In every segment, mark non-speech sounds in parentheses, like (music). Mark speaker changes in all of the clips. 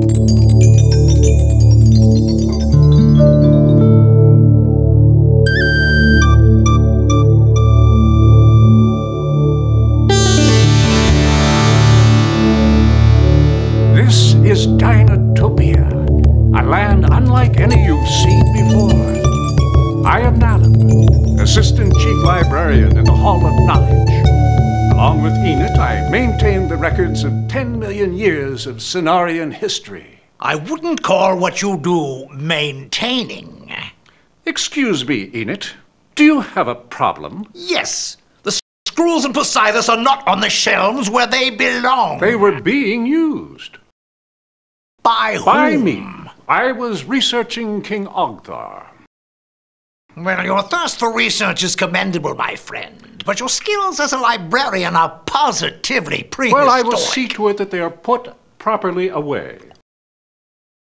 Speaker 1: This of Cenarian history.
Speaker 2: I wouldn't call what you do maintaining.
Speaker 1: Excuse me, Enid. Do you have a problem?
Speaker 2: Yes, the scrolls and Poseidos are not on the shelves where they belong.
Speaker 1: They were being used.
Speaker 2: By whom?
Speaker 1: By me. I was researching King Ogthar.
Speaker 2: Well, your thirst for research is commendable, my friend, but your skills as a librarian are positively prehistoric.
Speaker 1: Well, I will see to it that they are put properly away.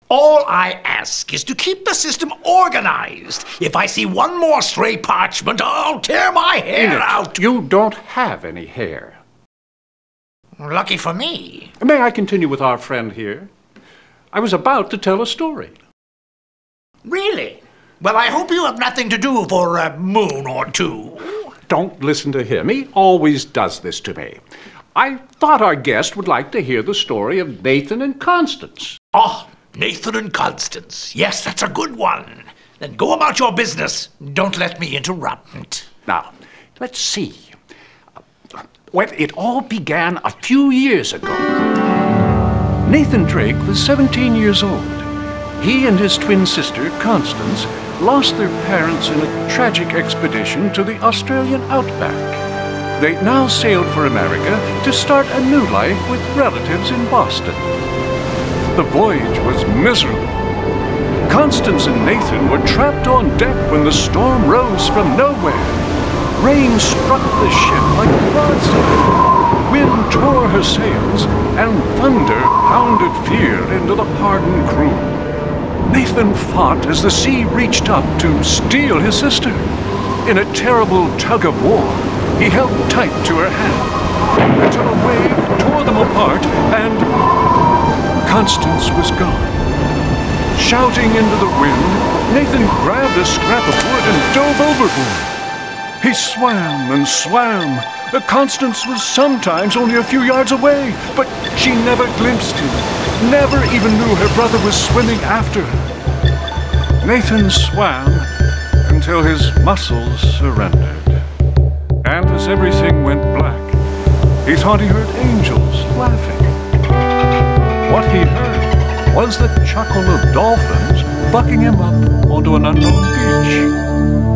Speaker 2: All I ask is to keep the system organized. If I see one more stray parchment, I'll tear my hair out.
Speaker 1: you don't have any hair.
Speaker 2: Lucky for me.
Speaker 1: May I continue with our friend here? I was about to tell a story.
Speaker 2: Really? Well, I hope you have nothing to do for a moon or two.
Speaker 1: Don't listen to him. He always does this to me. I thought our guest would like to hear the story of Nathan and Constance.
Speaker 2: Oh, Nathan and Constance. Yes, that's a good one. Then go about your business. Don't let me interrupt.
Speaker 1: Now, let's see. Well, it all began a few years ago. Nathan Drake was 17 years old. He and his twin sister, Constance, lost their parents in a tragic expedition to the Australian outback. They now sailed for America to start a new life with relatives in Boston. The voyage was miserable. Constance and Nathan were trapped on deck when the storm rose from nowhere. Rain struck the ship like broadside. Wind tore her sails, and thunder pounded fear into the hardened crew. Nathan fought as the sea reached up to steal his sister. In a terrible tug of war, he held tight to her hand until a wave tore them apart and Constance was gone. Shouting into the wind, Nathan grabbed a scrap of wood and dove overboard. He swam and swam. Constance was sometimes only a few yards away, but she never glimpsed him, never even knew her brother was swimming after her. Nathan swam until his muscles surrendered. And as everything went black, he thought he heard angels laughing. What he heard was the chuckle of dolphins bucking him up onto an unknown beach.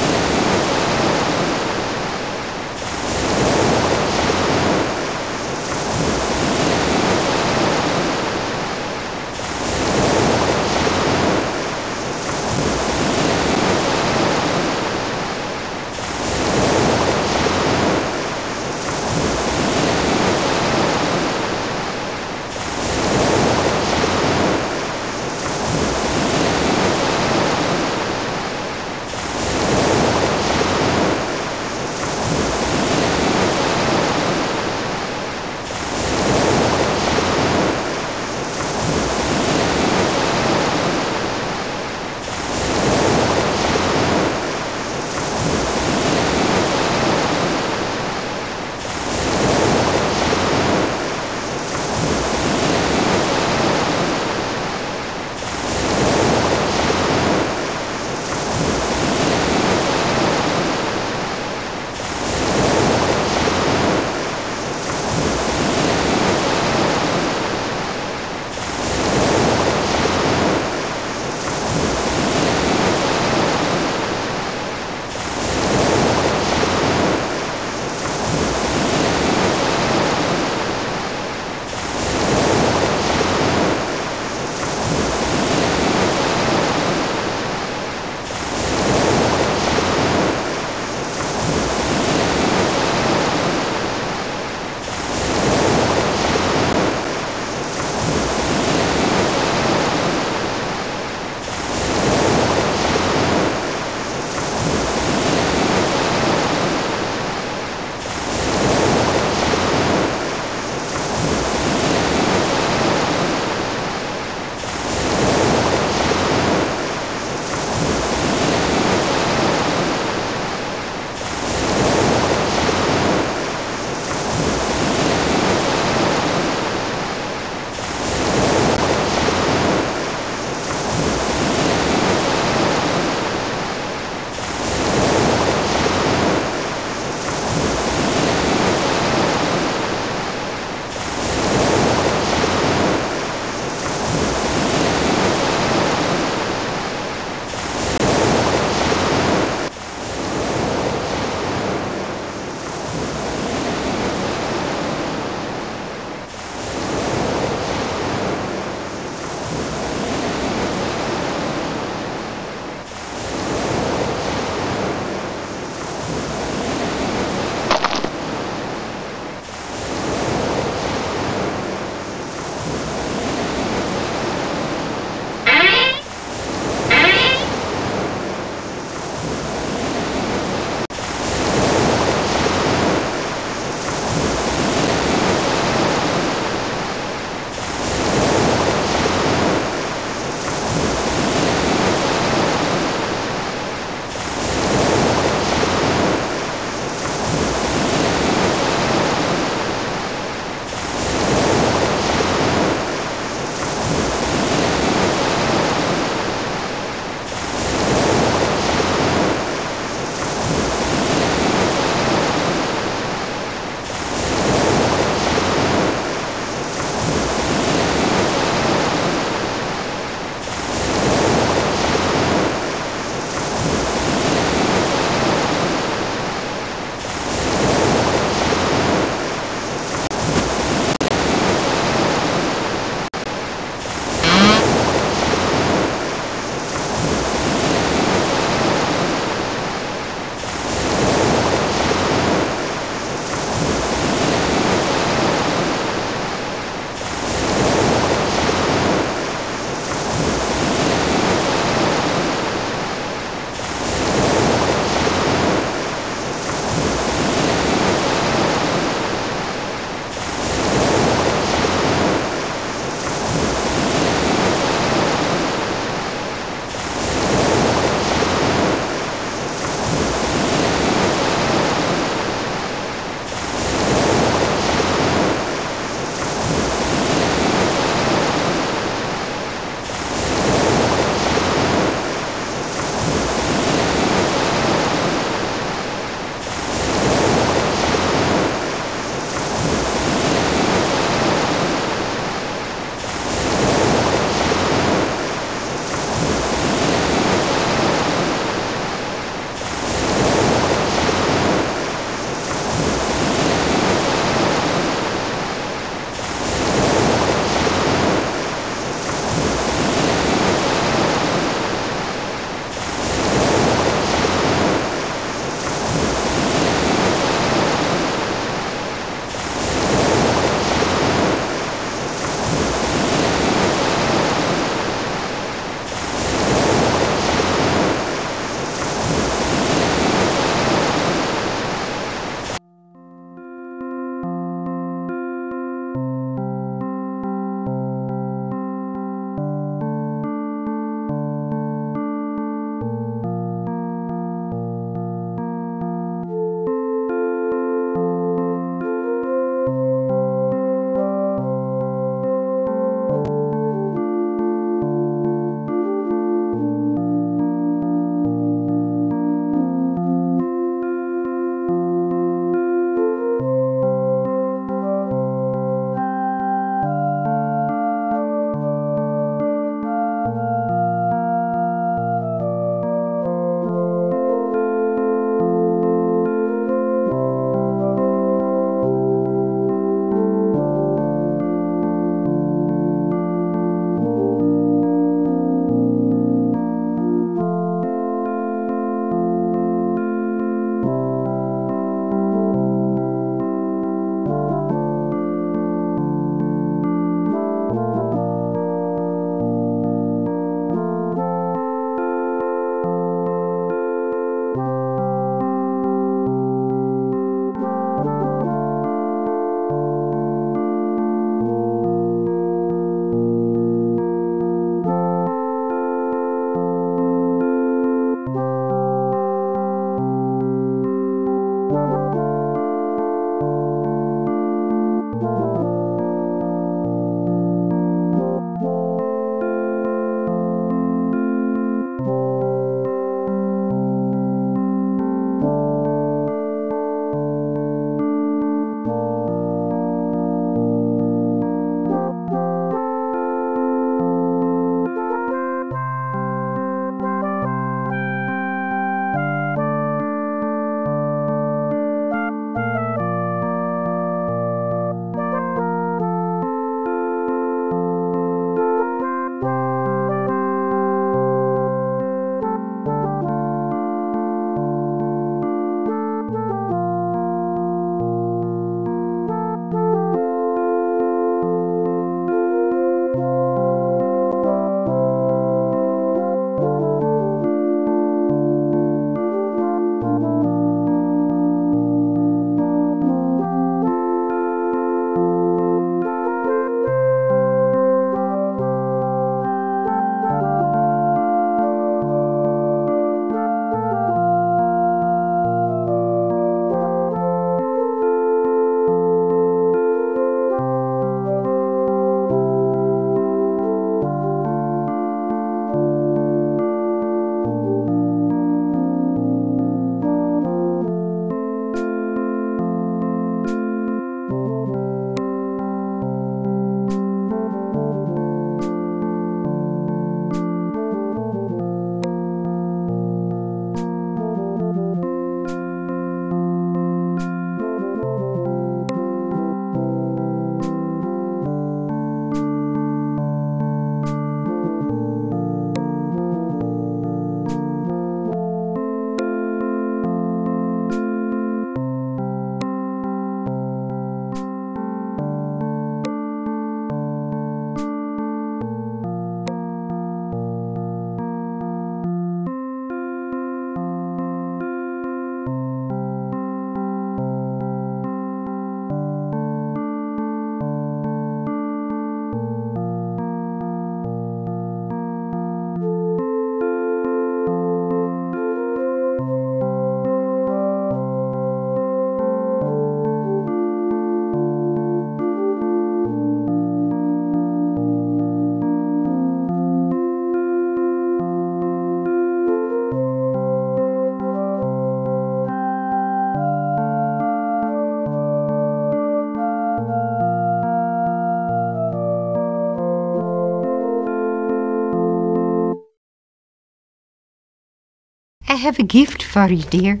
Speaker 3: Have a gift for you, dear.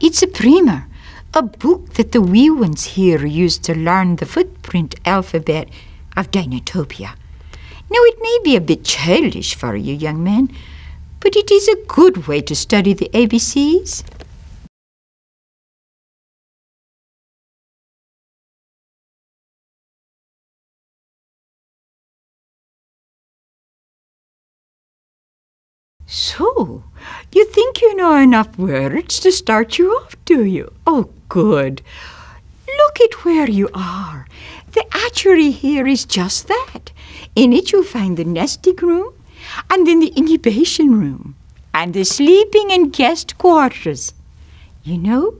Speaker 3: It's a primer, a book that the wee ones here used to learn the footprint alphabet of Dinotopia. Now, it may be a bit childish for you, young man, but it is a good way to study the ABCs. Think you know enough words to start you off, do you? Oh, good. Look at where you are. The hatchery here is just that. In it you'll find the nesting room, and then the incubation room, and the sleeping and guest quarters. You know,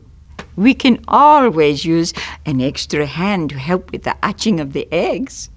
Speaker 3: we can always use an extra hand to help with the hatching of the eggs.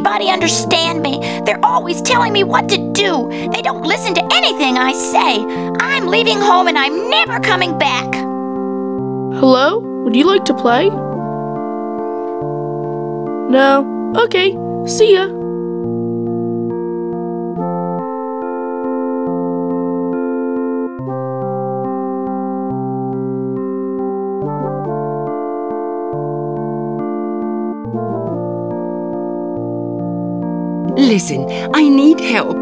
Speaker 4: Anybody understand me? They're always telling me what to do. They don't listen to anything I say. I'm leaving home and I'm never coming back.
Speaker 5: Hello? Would you like to play? No? Okay. See ya.
Speaker 6: Listen, I need help.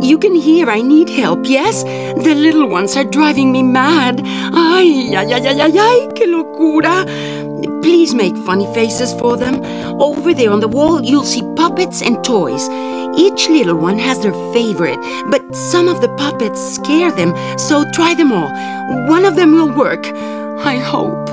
Speaker 6: You can hear I need help, yes? The little ones are driving me mad. Ay, ay, ay, ay, ay, ay, qué locura. Please make funny faces for them. Over there on the wall, you'll see puppets and toys. Each little one has their favorite, but some of the puppets scare them, so try them all. One of them will work. I hope.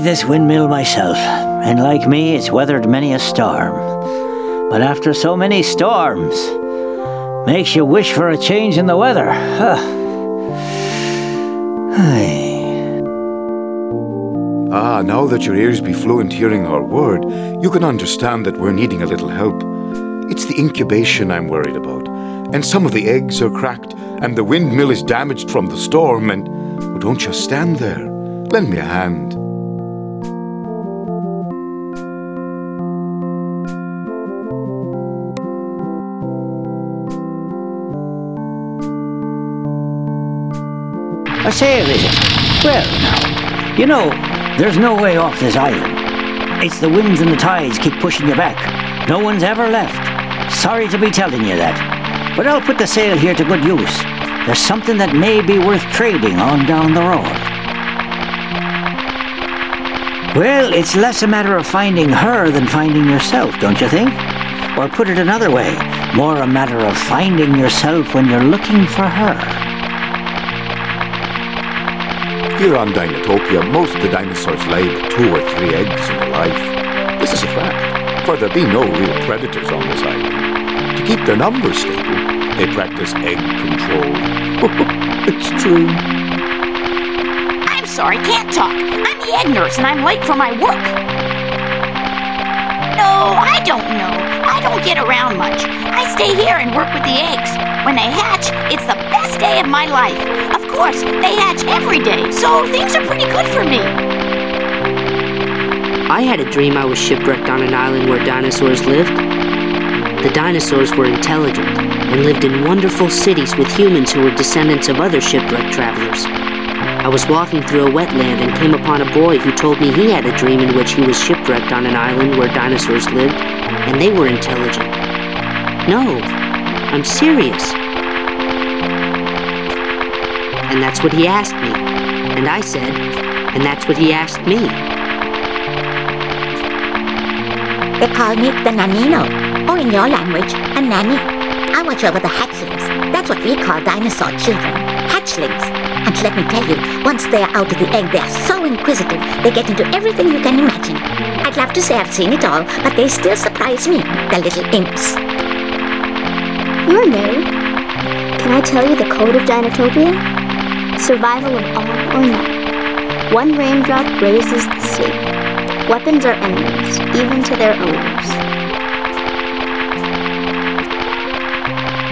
Speaker 7: This windmill myself, and like me, it's weathered many a storm. But after so many storms, makes you wish for a change in the weather. Huh.
Speaker 8: Ah, now that your ears be fluent hearing our word, you can understand that we're needing a little help. It's the incubation I'm worried about. And some of the eggs are cracked, and the windmill is damaged from the storm, and. Oh, don't just stand there. Lend me a hand.
Speaker 7: Sail, is it? Well, now, you know, there's no way off this island. It's the winds and the tides keep pushing you back. No one's ever left. Sorry to be telling you that. But I'll put the sail here to good use. There's something that may be worth trading on down the road. Well, it's less a matter of finding her than finding yourself, don't you think? Or put it another way, more a matter of finding yourself when you're looking for her.
Speaker 8: Here on Dinotopia, most of the dinosaurs but two or three eggs in a life. This is a fact, for there be no real predators on this island. to keep their numbers stable, they practice egg control. (laughs) it's true.
Speaker 4: I'm sorry, can't talk. I'm the egg nurse and I'm late for my work. No, I don't know. I don't get around much. I stay here and work with the eggs. When they hatch, it's the best day of my life. Of course, they hatch every day, so things are pretty good for me.
Speaker 9: I had a dream I was shipwrecked on an island where dinosaurs lived. The dinosaurs were intelligent and lived in wonderful cities with humans who were descendants of other shipwrecked travelers. I was walking through a wetland and came upon a boy who told me he had a dream in which he was shipwrecked on an island where dinosaurs lived, and they were intelligent. No, I'm serious. And that's what he asked me. And I said, and that's what he asked me.
Speaker 10: They call me the Nanino, or in your language, a nanny. I watch over the hatchlings. That's what we call dinosaur children. Hatchlings. And let me tell you, once they are out of the egg, they are so inquisitive, they get into everything you can imagine. I'd love to say I've seen it all, but they still surprise me, the little imps.
Speaker 11: You're new. Can I tell you the code of Dinotopia? Survival of all or none. One raindrop raises the sea. Weapons are enemies, even to their owners.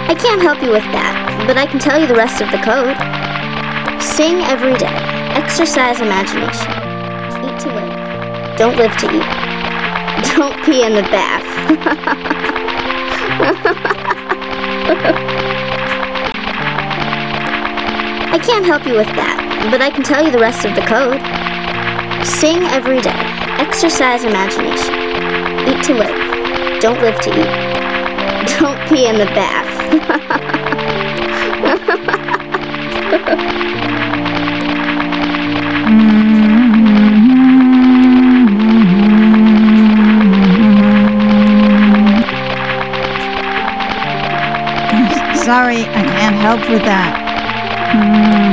Speaker 11: I can't help you with that, but I can tell you the rest of the code. Sing every day. Exercise imagination. Eat to live. Don't live to eat. (laughs) Don't pee in the bath. (laughs) I can't help you with that, but I can tell you the rest of the code. Sing every day. Exercise imagination. Eat to live. Don't live to eat. (laughs) Don't pee in the bath. (laughs)
Speaker 3: Sorry, I can't help with that.
Speaker 12: I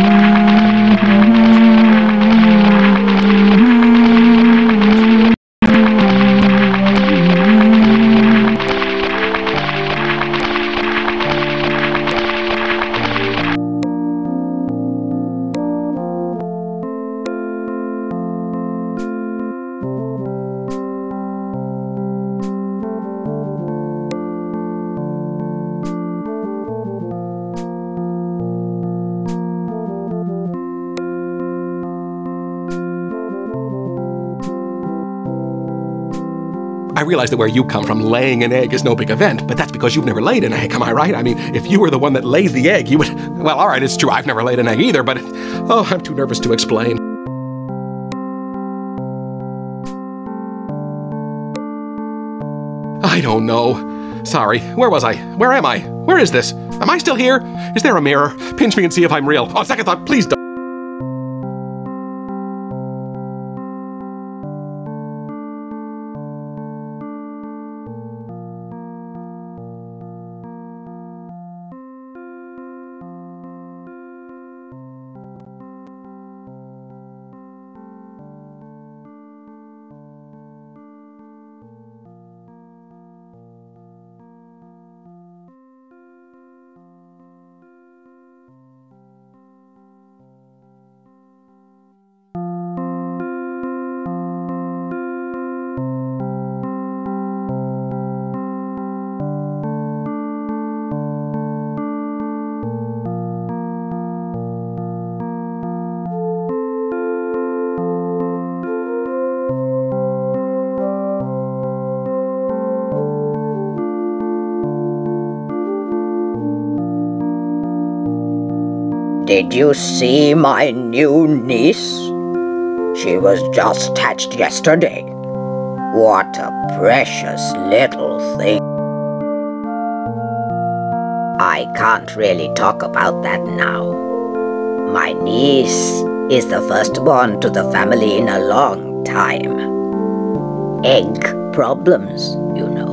Speaker 12: realize that where you come from, laying an egg is no big event, but that's because you've never laid an egg, am I right? I mean, if you were the one that lays the egg, you would. Well, all right, it's true, I've never laid an egg either, but. Oh, I'm too nervous to explain. I don't know. Sorry, where was I? Where am I? Where is this? Am I still here? Is there a mirror? Pinch me and see if I'm real. On second thought, please don't.
Speaker 13: Did you see my new niece? She was just hatched yesterday. What a precious little thing. I can't really talk about that now. My niece is the firstborn to the family in a long time. Egg problems, you know.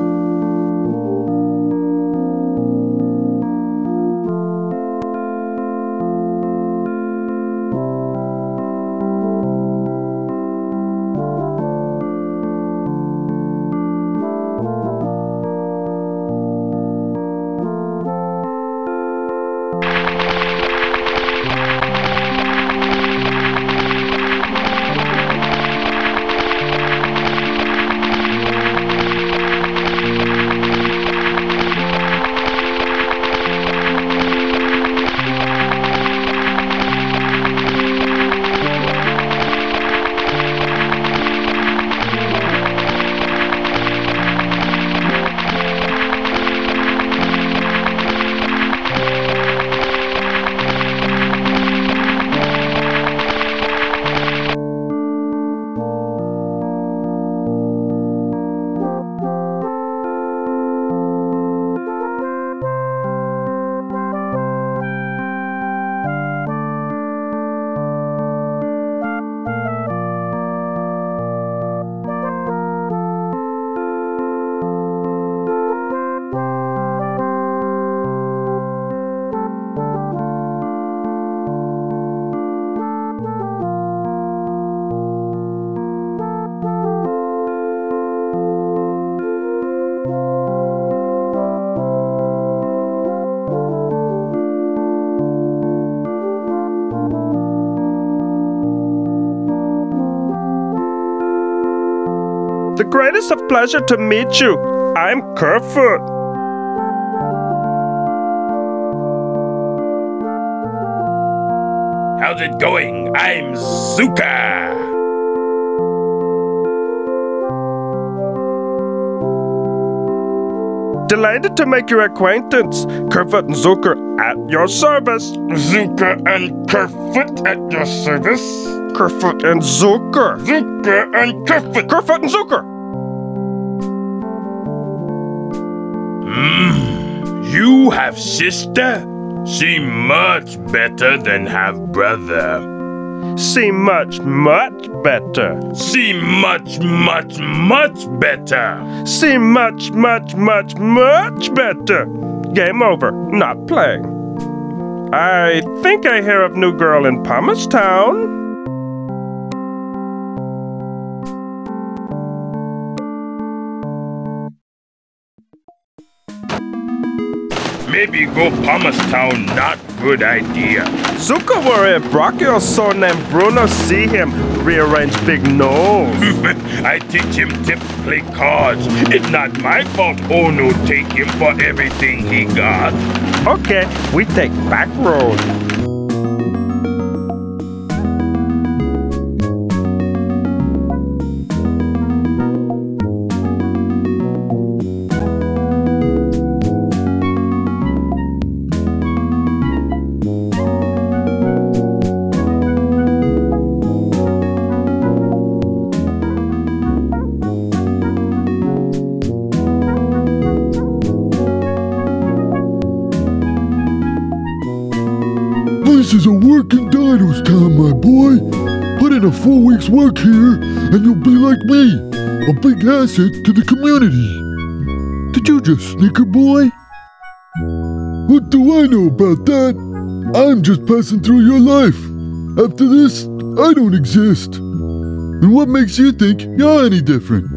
Speaker 14: The a pleasure to meet you. I'm Kerfoot.
Speaker 15: How's it going? I'm Zuka.
Speaker 14: Delighted to make your acquaintance. Kerfoot and Zucker at your service.
Speaker 15: Zuka and Kerfoot at your service.
Speaker 14: Kerfoot and Zucker.
Speaker 15: Zuka and Kerfoot.
Speaker 14: Kerfoot and Zucker.
Speaker 15: Have sister? She much better than have brother.
Speaker 14: See much, much better.
Speaker 15: See much, much, much better.
Speaker 14: See much, much, much, much better. Game over. Not playing. I think I hear of new girl in Pumice
Speaker 15: Maybe go Pumice Town, not good idea.
Speaker 14: Zuka were if Brachio's son named Bruno see him rearrange big nose. (laughs)
Speaker 15: I teach him tip play cards. It's not my fault Ono take him for everything he got.
Speaker 14: Okay, we take back road.
Speaker 16: Dino's town, my boy. Put in a four week's work here, and you'll be like me, a big asset to the community. Did you just snicker, boy? What do I know about that? I'm just passing through your life. After this, I don't exist. And what makes you think you're any different?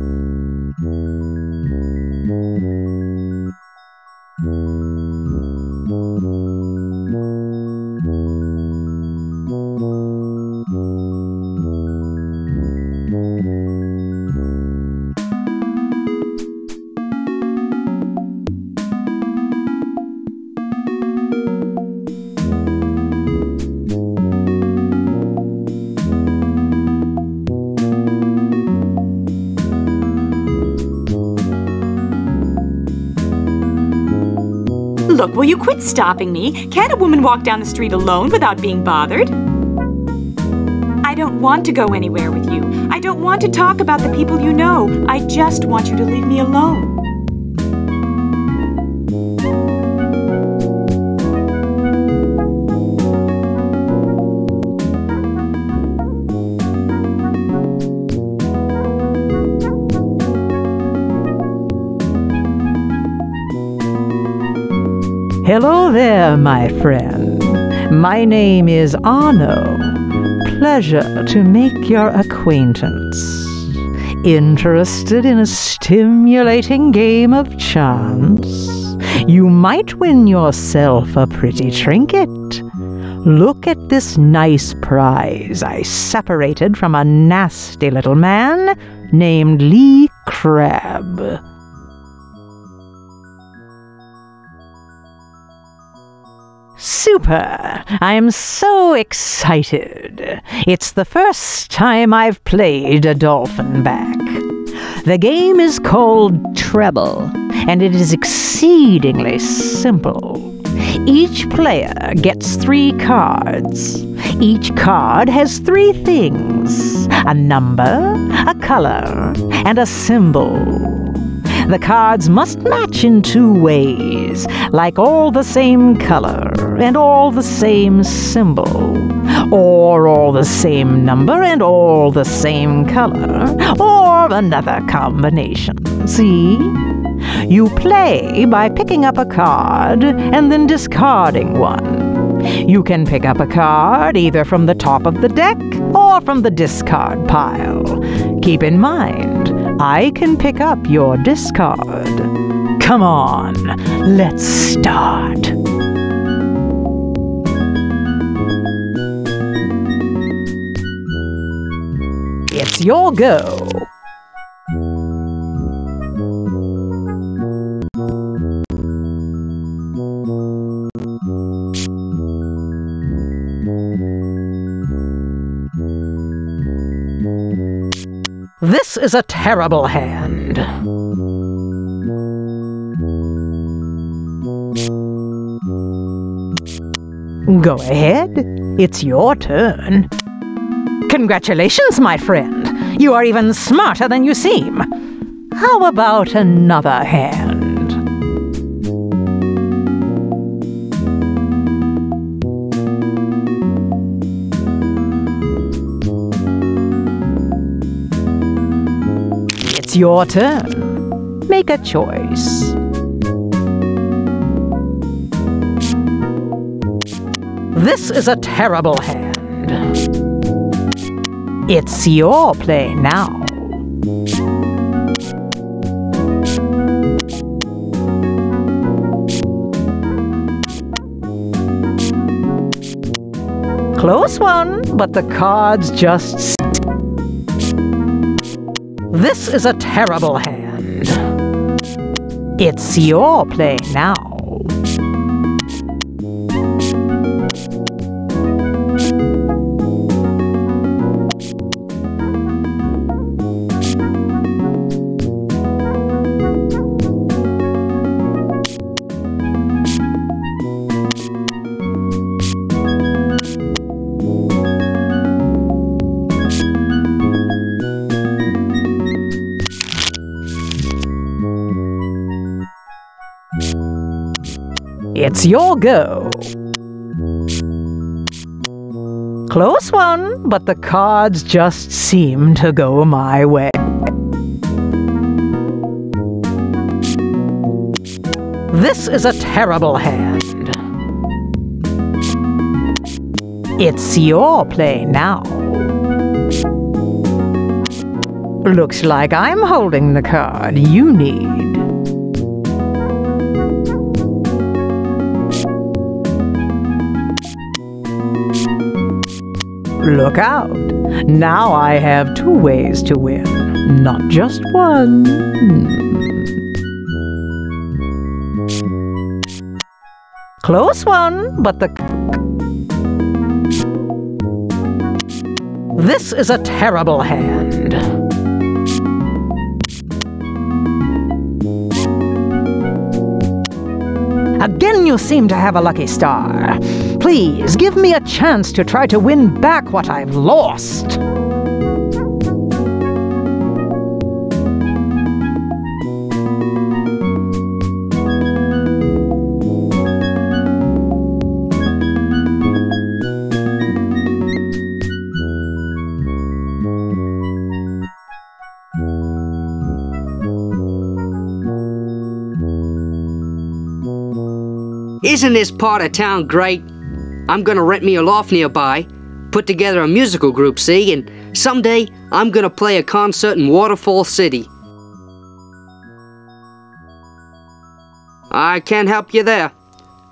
Speaker 17: Will you quit stopping me? Can't a woman walk down the street alone without being bothered? I don't want to go anywhere with you. I don't want to talk about the people you know. I just want you to leave me alone.
Speaker 18: There, my friend. My name is Arno. Pleasure to make your acquaintance. Interested in a stimulating game of chance? You might win yourself a pretty trinket. Look at this nice prize I separated from a nasty little man named Lee Crabb. Super! I'm so excited. It's the first time I've played a dolphin back. The game is called Treble, and it is exceedingly simple. Each player gets three cards. Each card has three things a number, a color, and a symbol. The cards must match in two ways, like all the same color and all the same symbol, or all the same number and all the same color, or another combination. See? You play by picking up a card and then discarding one. You can pick up a card either from the top of the deck or from the discard pile. Keep in mind, I can pick up your discard. Come on, let's start. It's your go. This is a terrible hand. Go ahead. It's your turn. Congratulations, my friend. You are even smarter than you seem. How about another hand? It's your turn. Make a choice. This is a terrible hand. It's your play now. Close one, but the cards just. This is a terrible hand. It's your play now. It's your go. Close one, but the cards just seem to go my way. This is a terrible hand. It's your play now. Looks like I'm holding the card you need. Look out. Now I have two ways to win, not just one. Hmm. Close one, but the. This is a terrible hand. Again, you seem to have a lucky star. Please, give me a chance to try to win back what I've lost.
Speaker 9: Isn't this part of town great? I'm gonna rent me a loft nearby, put together a musical group, see, and someday I'm gonna play a concert in Waterfall City. I can't help you there.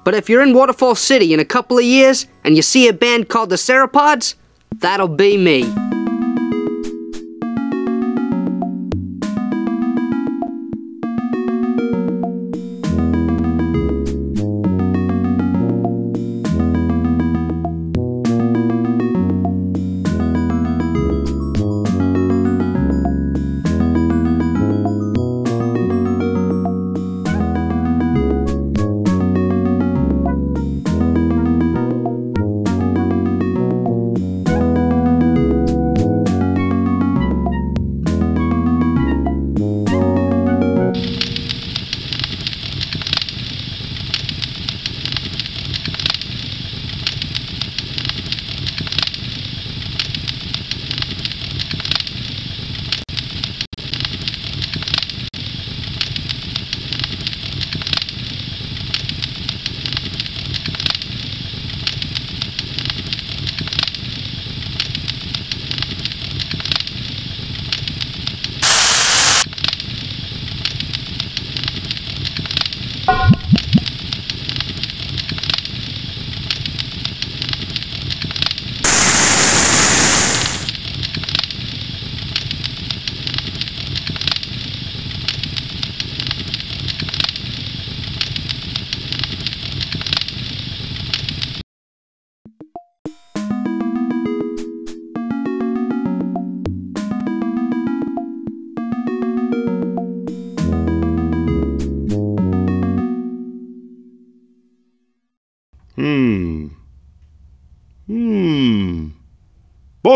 Speaker 9: But if you're in Waterfall City in a couple of years and you see a band called the Seropods, that'll be me.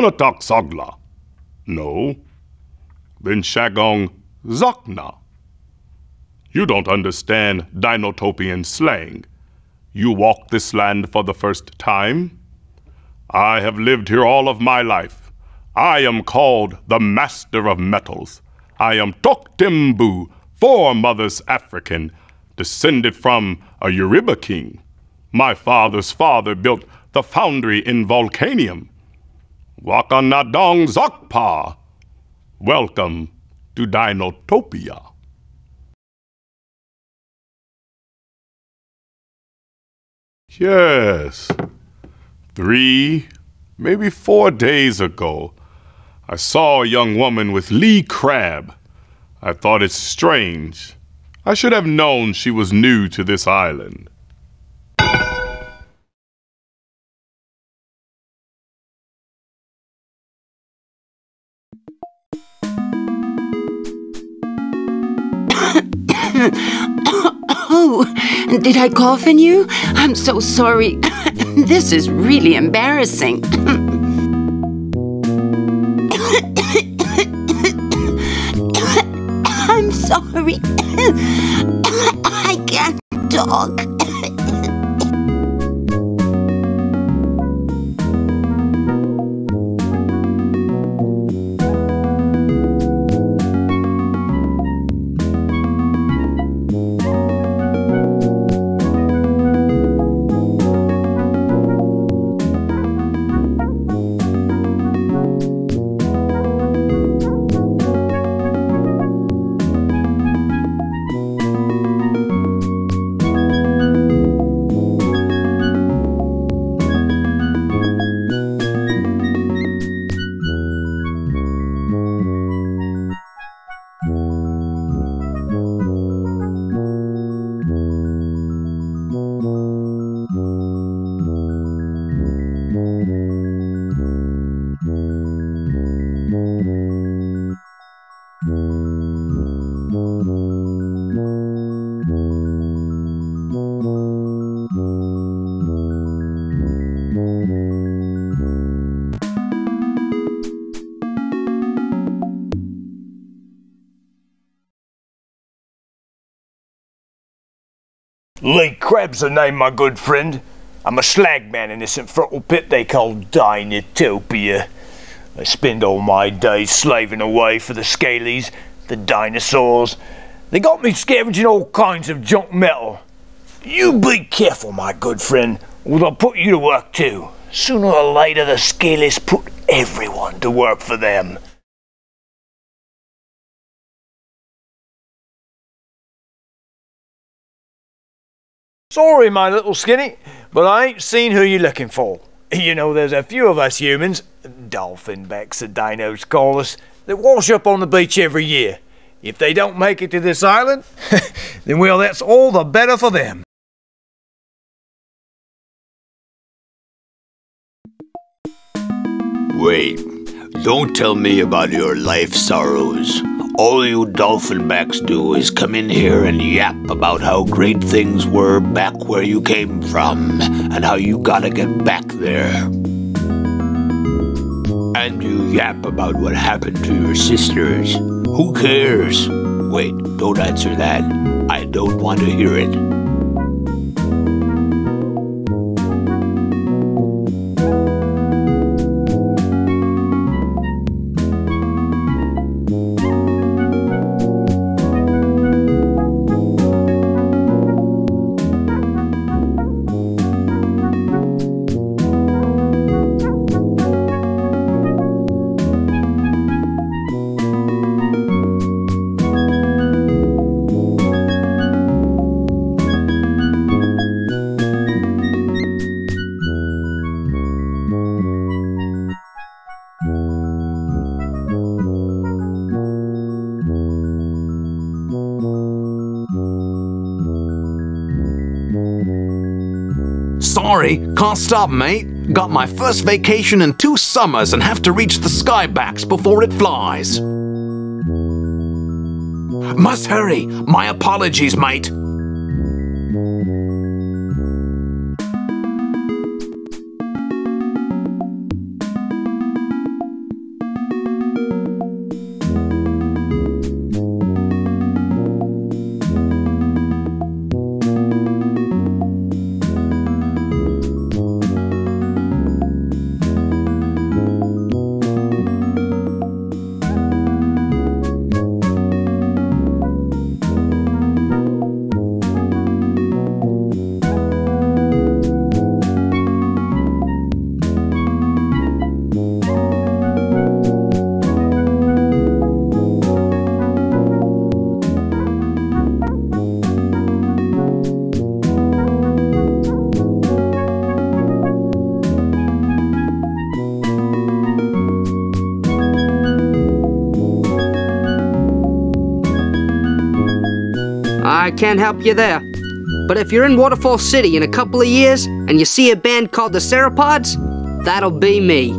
Speaker 19: Bonatak Sagla. No. Then Shagong Zakna. You don't understand Dinotopian slang. You walk this land for the first time? I have lived here all of my life. I am called the Master of Metals. I am Toktimbu, four mothers African, descended from a Yoruba king. My father's father built the foundry in Volcanium. Wakanadong Zokpa. Welcome to Dinotopia. Yes. Three, maybe four days ago, I saw a young woman with Lee Crabb. I thought it strange. I should have known she was new to this island.
Speaker 6: Did I cough in you? I'm so sorry. (laughs) this is really embarrassing. (coughs)
Speaker 10: I'm sorry. (coughs) I can't talk.
Speaker 20: Crabb's the name, my good friend. I'm a slag man in this infernal pit they call Dinotopia. I spend all my days slaving away for the scalies, the dinosaurs. They got me scavenging all kinds of junk metal. You be careful, my good friend, or they'll put you to work too. Sooner or later, the scalies put everyone to work for them. Sorry, my little skinny, but I ain't seen who you're looking for. (laughs) You know, there's a few of us humans, dolphin backs the dinos call us, that wash up on the beach every year. If they don't make it to this island, (laughs) then well, that's all the better for them.
Speaker 21: Wait, don't tell me about your life sorrows. All you dolphinbacks do is come in here and yap about how great things were back where you came from and how you gotta get back there. And you yap about what happened to your sisters. Who cares? Wait, don't answer that. I don't want to hear it.
Speaker 22: Can't stop, mate. Got my first vacation in two summers and have to reach the skybax before it flies. Must hurry. My apologies, mate.
Speaker 9: Can't help you there. But if you're in Waterfall City in a couple of years and you see a band called the Ceropods, that'll be me.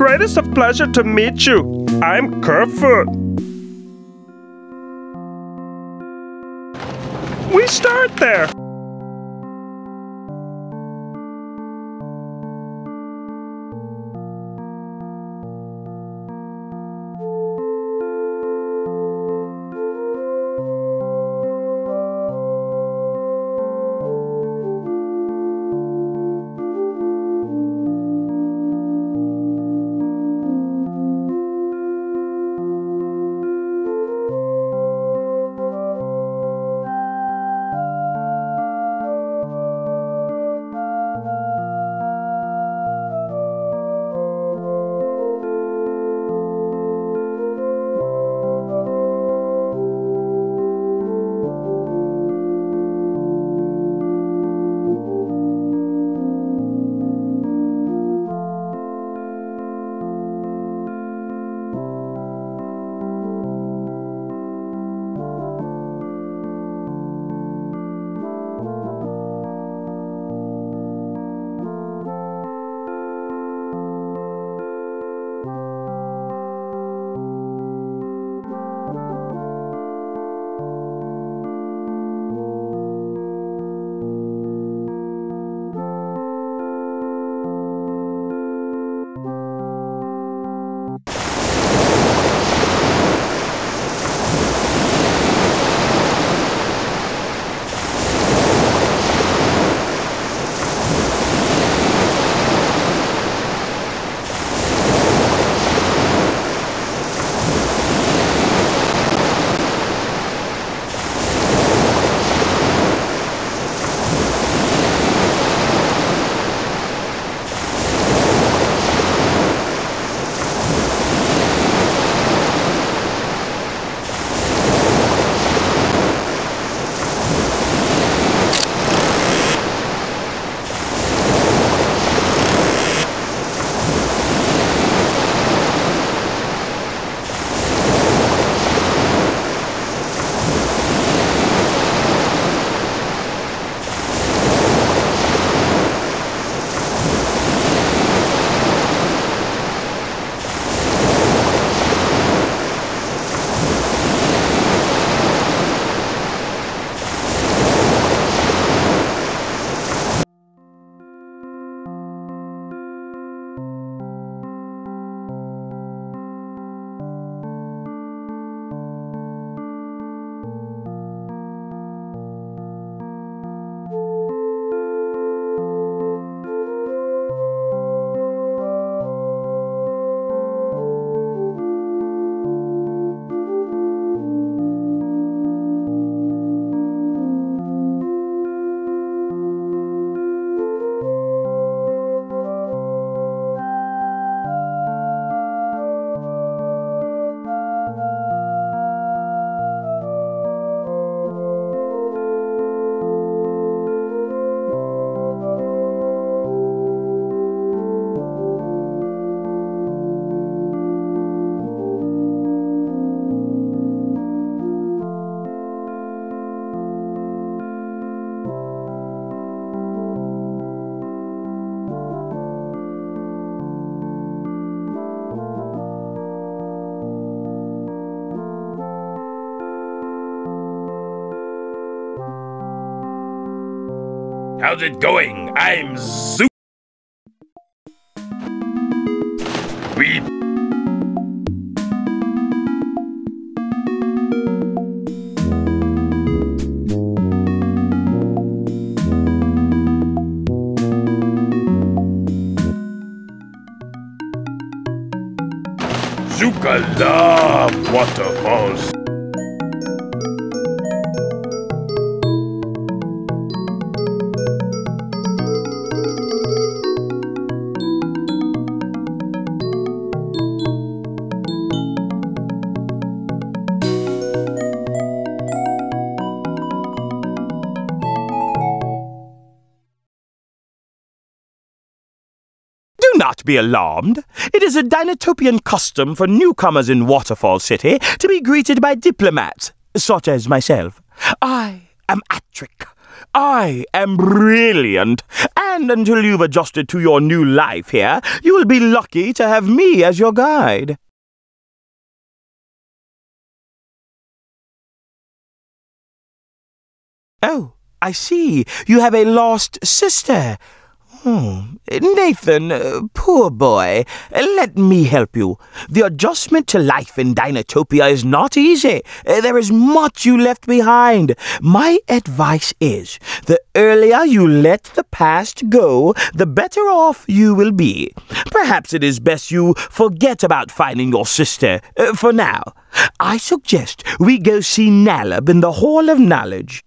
Speaker 14: Greatest of pleasure to meet you. I'm Kerfoot. We start there.
Speaker 23: How's it going? I'm Zoop. We.
Speaker 24: I love waterfalls.
Speaker 15: Be alarmed. It is a Dinotopian custom for newcomers in Waterfall City to be greeted by diplomats, such as myself. I am Atric. I am brilliant. And until you've adjusted to your new life here, you will be lucky to have me as your guide. Oh, I see. You have a lost sister. Hmm. Nathan, uh, poor boy, let me help you. The adjustment to life in Dinotopia is not easy. Uh, There is much you left behind. My advice is the earlier you let the past go, the better off you will be. Perhaps it is best you forget about finding your sister uh, for now. I suggest we go see Nallab in the Hall of Knowledge.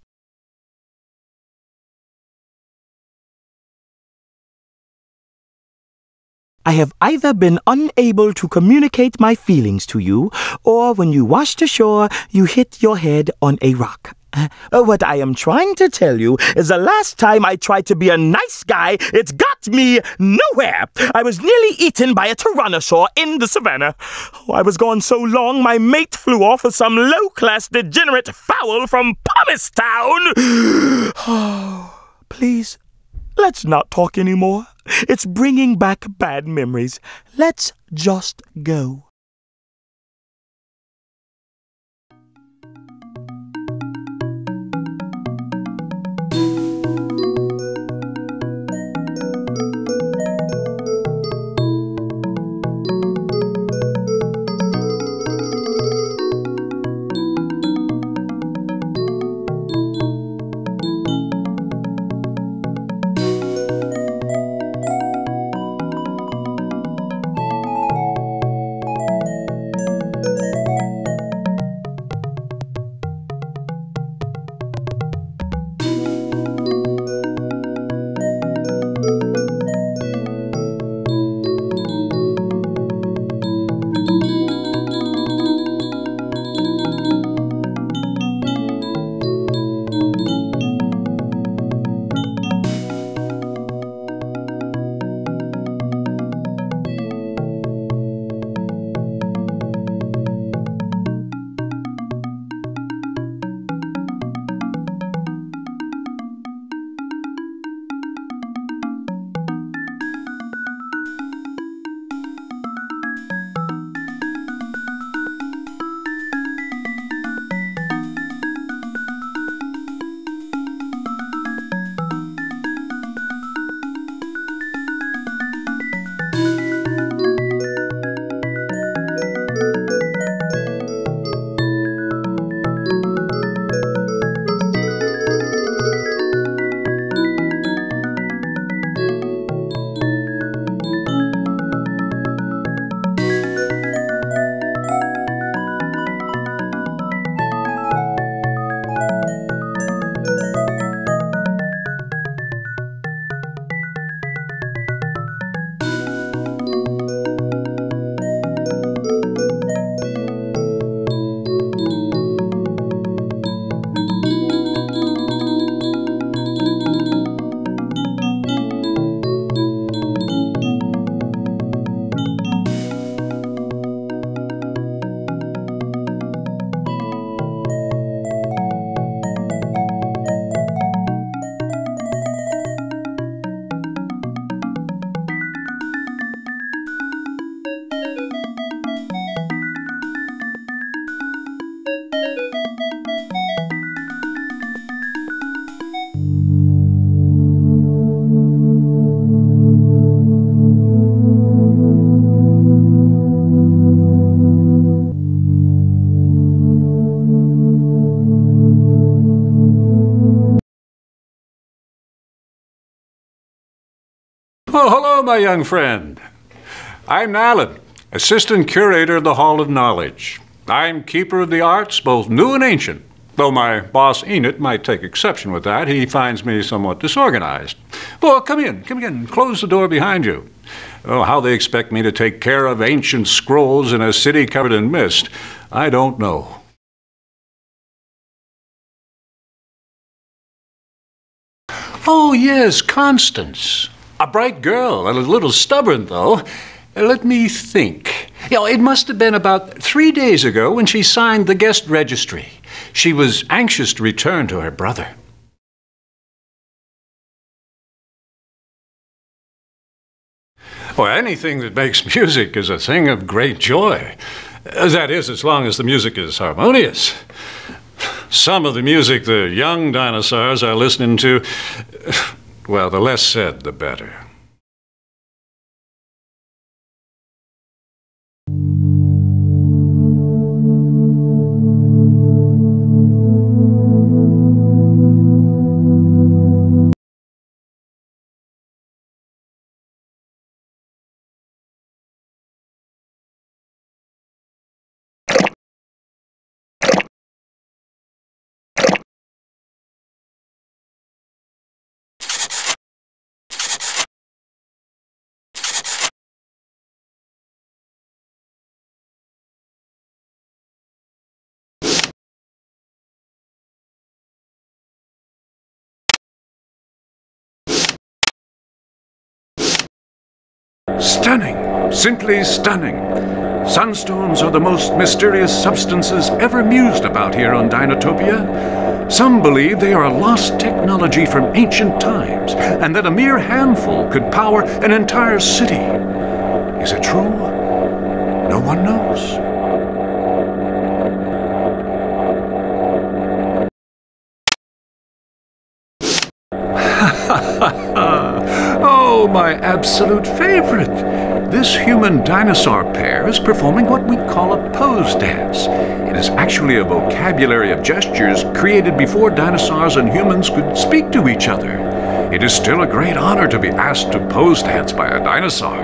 Speaker 15: I have either been unable to communicate my feelings to you, or when you washed ashore, you hit your head on a rock. Uh, what I am trying to tell you is the last time I tried to be a nice guy, it got me nowhere. I was nearly eaten by a tyrannosaur in the savannah. Oh, I was gone so long, my mate flew off with some low class degenerate fowl from Pumice Town. (sighs) Oh, please, let's not talk anymore. It's bringing back bad memories. Let's just go.
Speaker 1: My young friend. I'm Alan, assistant curator of the Hall of Knowledge. I'm keeper of the arts, both new and ancient. Though my boss Enid might take exception with that, he finds me somewhat disorganized. Well, come in, come in, close the door behind you. Oh, how they expect me to take care of ancient scrolls in a city covered in mist, I don't know. Oh, yes, Constance. A bright girl, and a little stubborn, though. Let me think. You know, it must have been about three days ago when she signed the guest registry. She was anxious to return to her brother. Well, anything that makes (laughs) music is a thing of great joy. Uh, that is, as long as the music is harmonious. (sighs) Some of the music the young dinosaurs are listening to, (sighs) uh, well, the less said, the better. Stunning, simply stunning. Sunstones are the most mysterious substances ever mused about here on Dinotopia. Some believe they are a lost technology from ancient times, and that a mere handful could power an entire city. Is it true? No one knows. My absolute favorite. This human dinosaur pair is performing what we call a pose dance. It is actually a vocabulary of gestures created before dinosaurs and humans could speak to each other. It is still a great honor to be asked to pose dance by a dinosaur.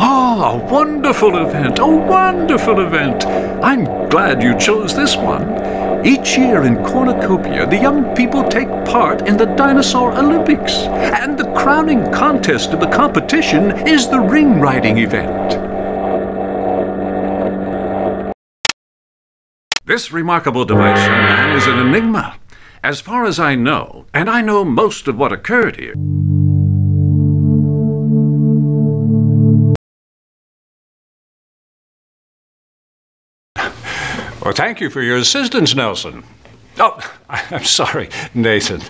Speaker 1: Ah, a wonderful event, a wonderful event. I'm glad you chose this one. Each year in Cornucopia, the young people take part in the Dinosaur Olympics, and the crowning contest of the competition is the ring riding event. This remarkable device, young man, is an enigma. As far as I know, and I know most of what occurred here. Thank you for your assistance, Nelson. Oh, (laughs) I'm sorry, Nathan.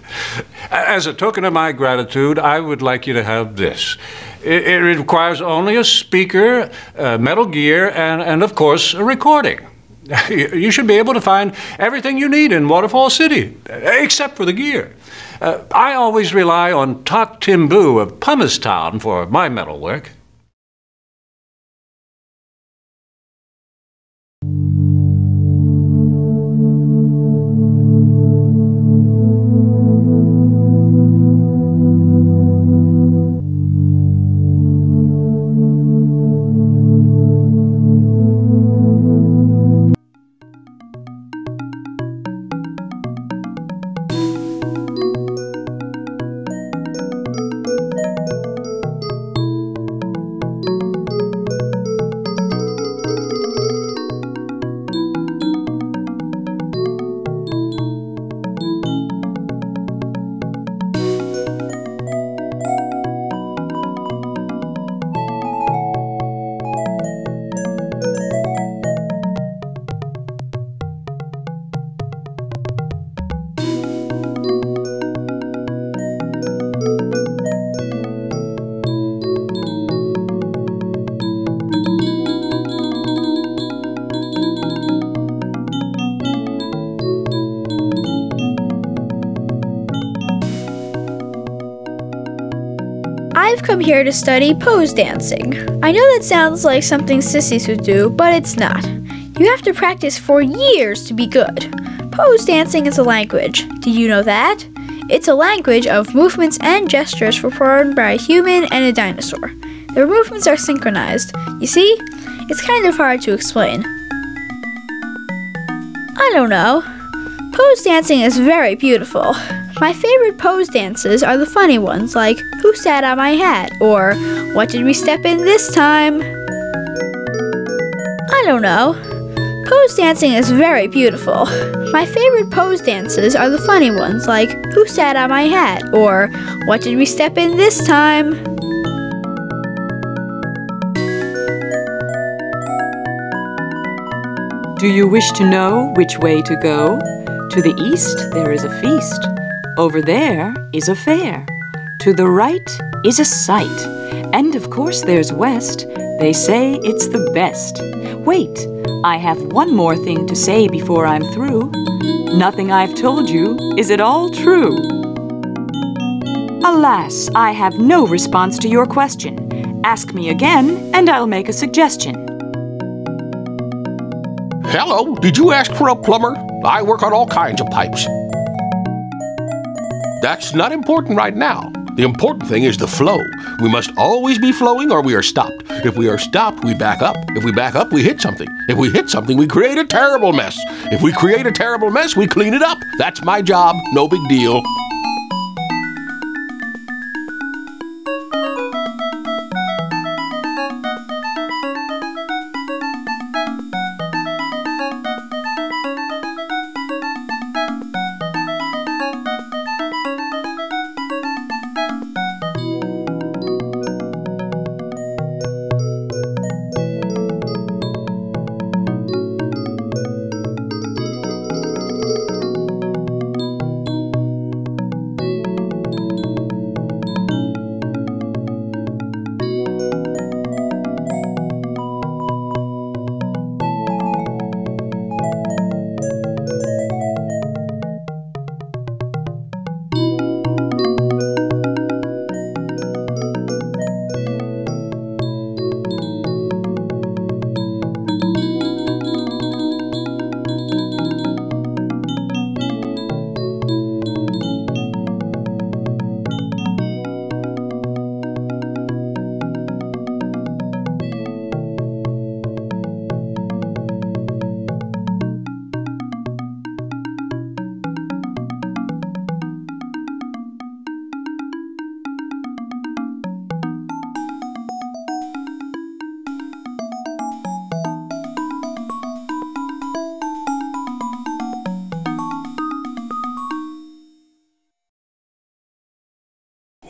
Speaker 1: As a token of my gratitude, I would like you to have this. It, it requires only a speaker, uh, metal gear, and, and of course, a recording. (laughs) You should be able to find everything you need in Waterfall City, except for the gear. Uh, I always rely on Tak Timbu of Pumice Town for my metal work.
Speaker 25: Here to study pose dancing. I know that sounds like something sissies would do, but it's not. You have to practice for years to be good. Pose dancing is a language. Did you know that? It's a language of movements and gestures performed by a human and a dinosaur. Their movements are synchronized. You see? It's kind of hard to explain. I don't know. Pose dancing is very beautiful. My favorite pose dances are the funny ones, like Sat on My Hat? or What Did We Step in This Time? I don't know. Pose dancing is very beautiful. My favorite pose dances are the funny ones, like Who Sat on My Hat? or What Did We Step in This Time?
Speaker 17: Do you wish to know which way to go? To the east there is a feast. Over there is a fair. To the right is a sight. And of course there's west. They say it's the best. Wait, I have one more thing to say before I'm through. Nothing I've told you is at all true. Alas, I have no response to your question. Ask me again, and I'll make a suggestion.
Speaker 12: Hello, did you ask for a plumber? I work on all kinds of pipes. That's not important right now. The important thing is the flow. We must always be flowing or we are stopped. If we are stopped, we back up. If we back up, we hit something. If we hit something, we create a terrible mess. If we create a terrible mess, we clean it up. That's my job. No big deal.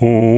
Speaker 19: Bomb.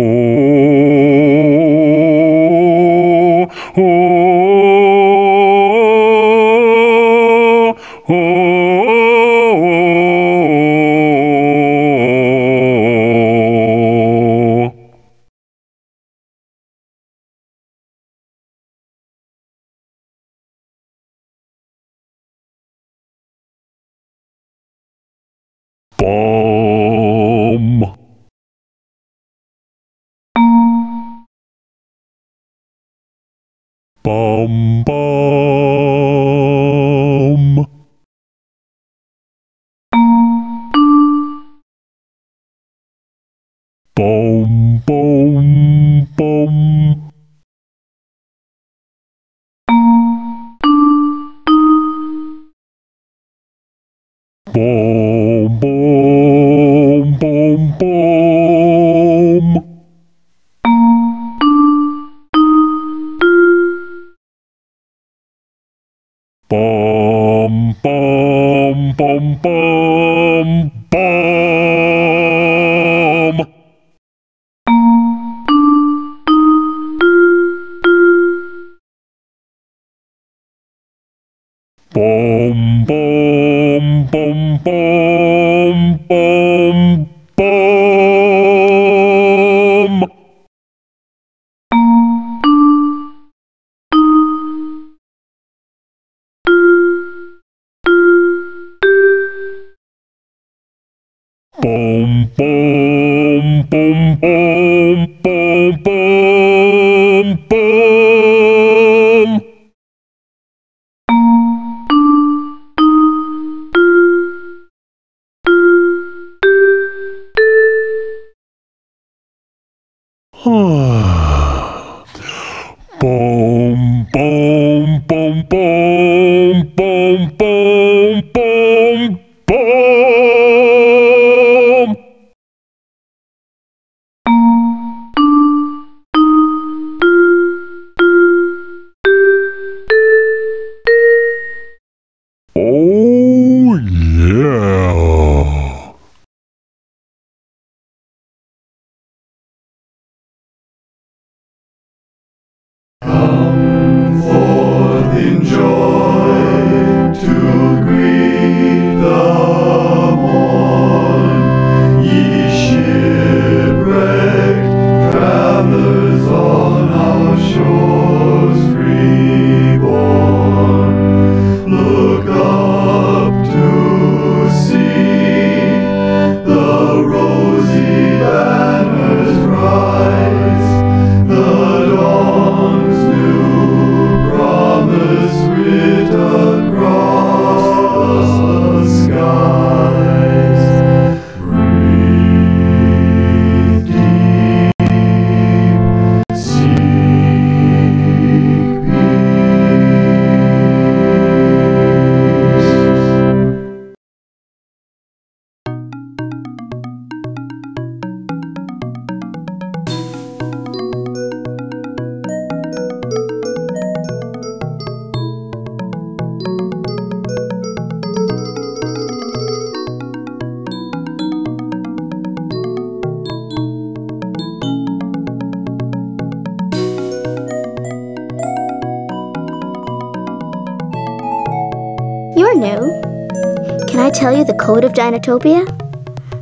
Speaker 11: Dinotopia?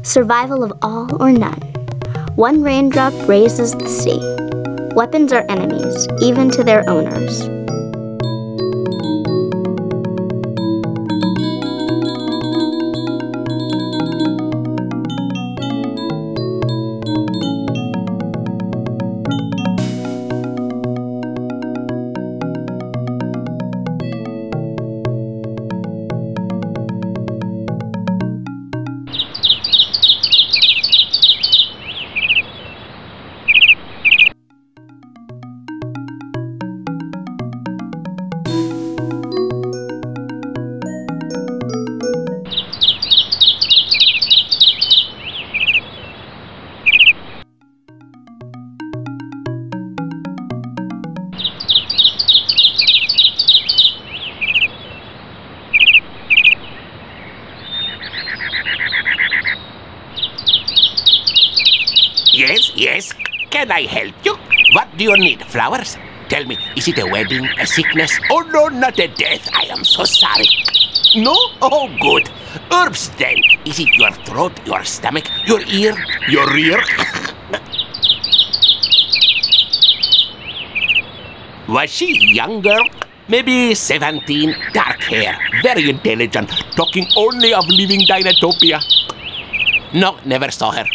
Speaker 11: Survival of all or none. One raindrop raises the sea. Weapons are enemies, even to their owners.
Speaker 26: Can I help you? What do you need? Flowers? Tell me, is it a wedding, a sickness? Oh, no, not a death. I am so sorry. No? Oh, good. Herbs then. Is it your throat, your stomach, your ear, your ear? Was she younger? Maybe 17, dark hair, very intelligent, talking only of leaving Dinotopia. No, never saw her.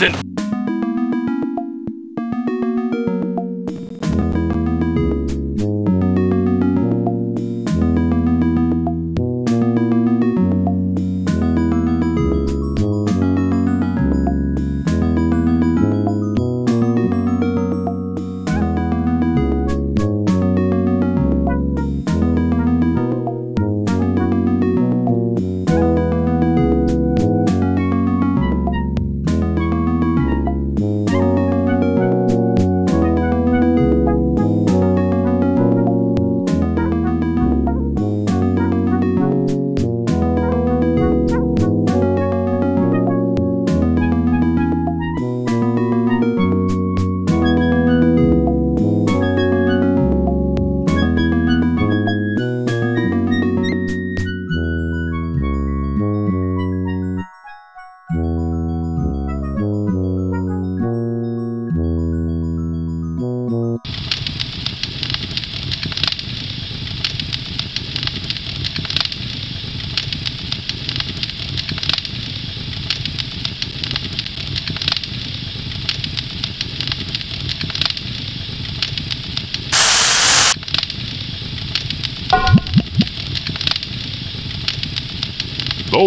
Speaker 23: Most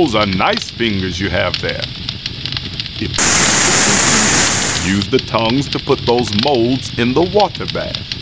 Speaker 19: Those are nice fingers you have there. Use the tongues to put those molds in the water bath.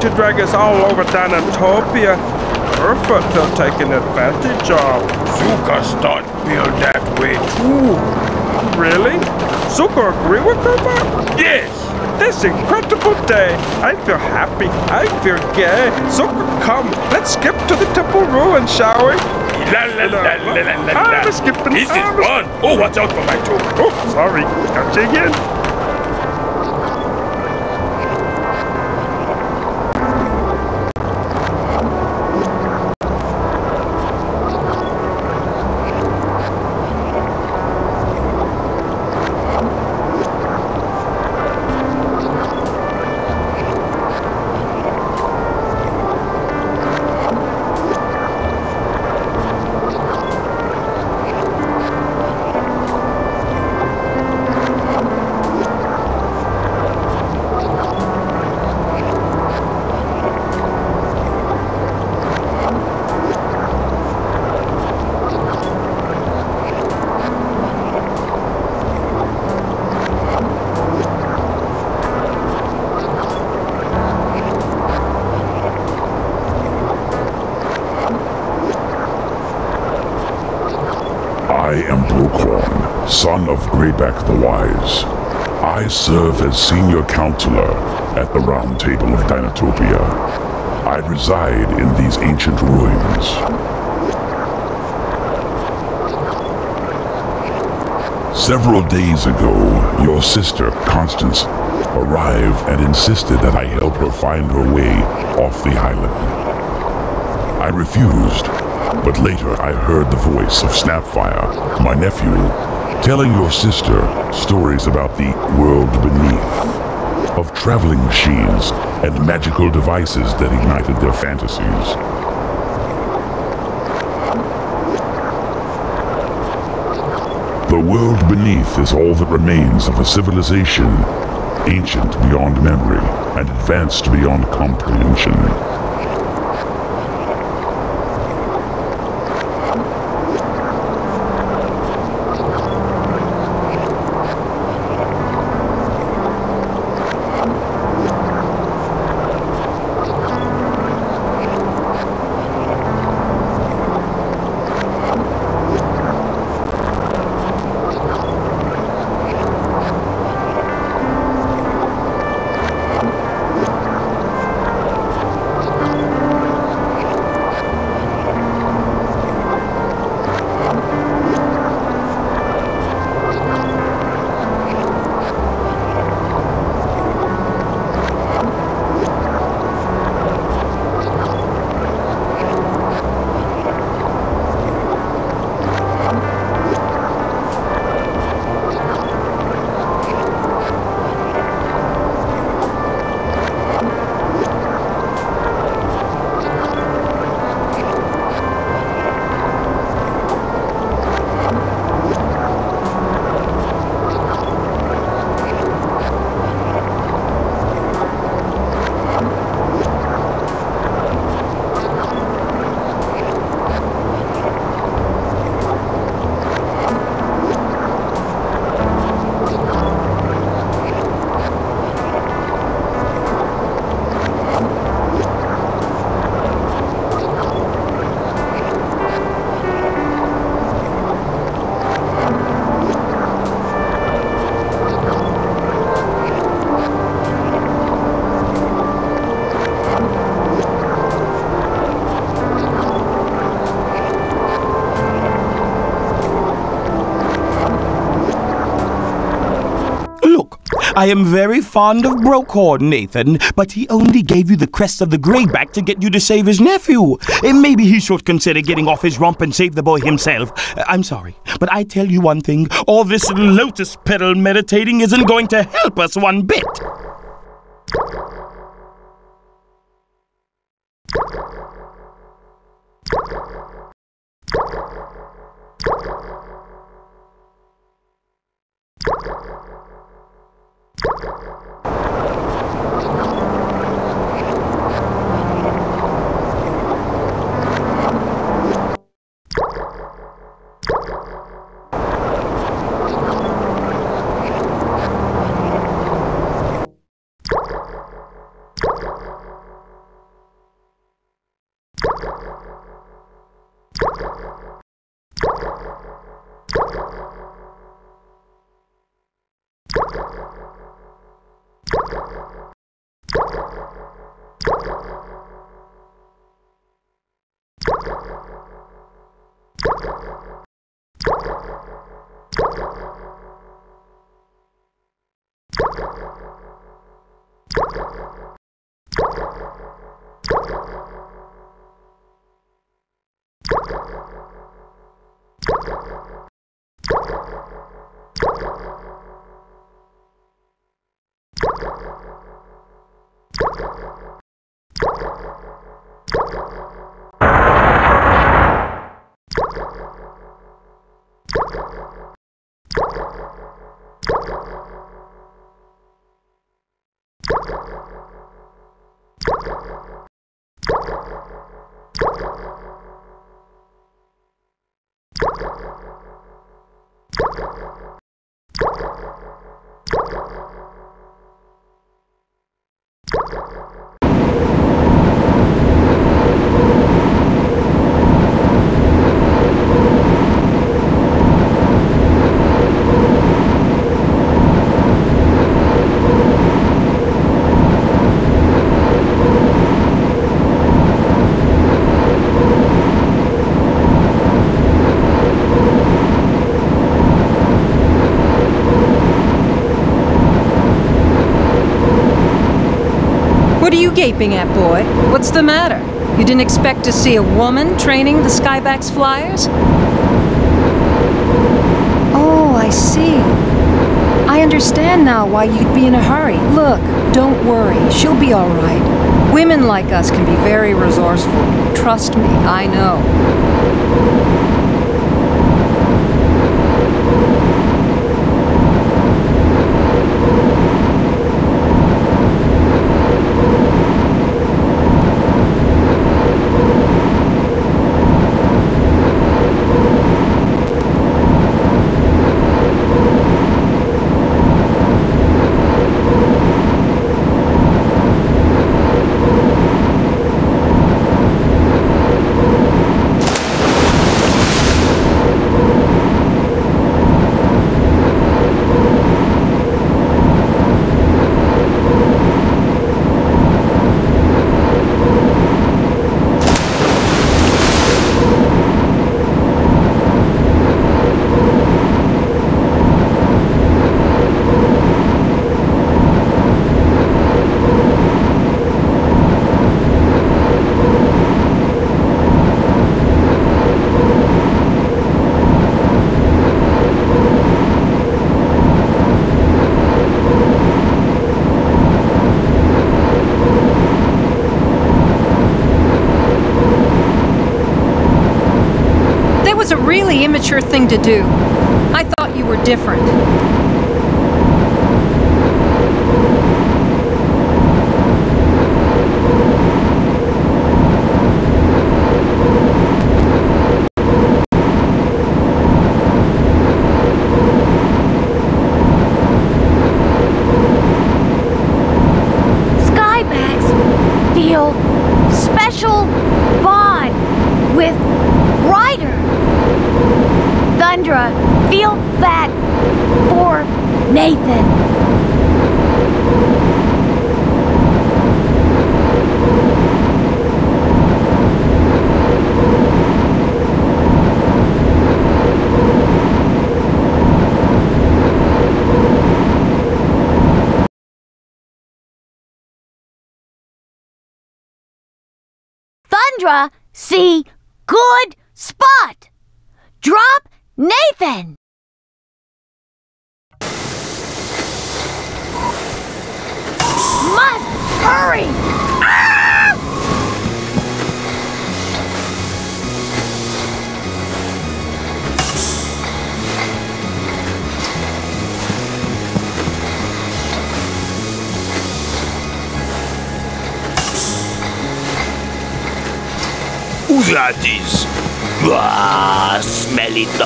Speaker 27: To
Speaker 14: drag us all over Dinotopia. Perfect for taking advantage of.
Speaker 23: Zuka start feel that way too.
Speaker 14: Really? Zuko agree with Grandma?
Speaker 23: Yes.
Speaker 14: This incredible day. I feel happy. I feel gay. Zuko, come. Let's skip to the temple ruin, shall we?
Speaker 23: La la la la la la la.
Speaker 14: I'm skipping.
Speaker 23: This is fun. Oh, watch out for my toe.
Speaker 14: Oh, sorry. Got you again.
Speaker 28: Son of Greyback the Wise. I serve as senior counselor at the Round Table of Dinotopia. I reside in these ancient ruins. Several days ago, your sister, Constance, arrived and insisted that I help her find her way off the island. I refused, but later I heard the voice of Snapfire, my nephew, telling your sister stories about the world beneath, of traveling machines and magical devices that ignited their fantasies. The world beneath is all that remains of a civilization ancient beyond memory and advanced beyond comprehension.
Speaker 15: I am very fond of Brookhorn, Nathan, but he only gave you the crest of the greyback to get you to save his nephew. Eh, Maybe he should consider getting off his rump and save the boy himself. Uh, I'm sorry, but I tell you one thing all this lotus petal meditating isn't going to help us one bit.
Speaker 29: Gaping at, boy? What's the matter? You didn't expect to see a woman training the Skybax flyers? Oh, I see. I understand now why you'd be in a hurry. Look, don't worry. She'll be all right. Women like us can be very resourceful. Trust me, I know. That was a really immature thing to do. I thought you were different.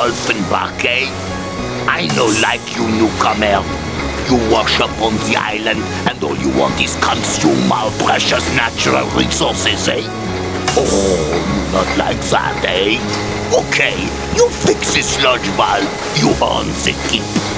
Speaker 21: Dolphin bucket. I know like you newcomer. You wash up on the island and all you want is consume our precious natural resources, eh? Oh, not like that, eh? Okay, you fix this lodge valve. You own the keep.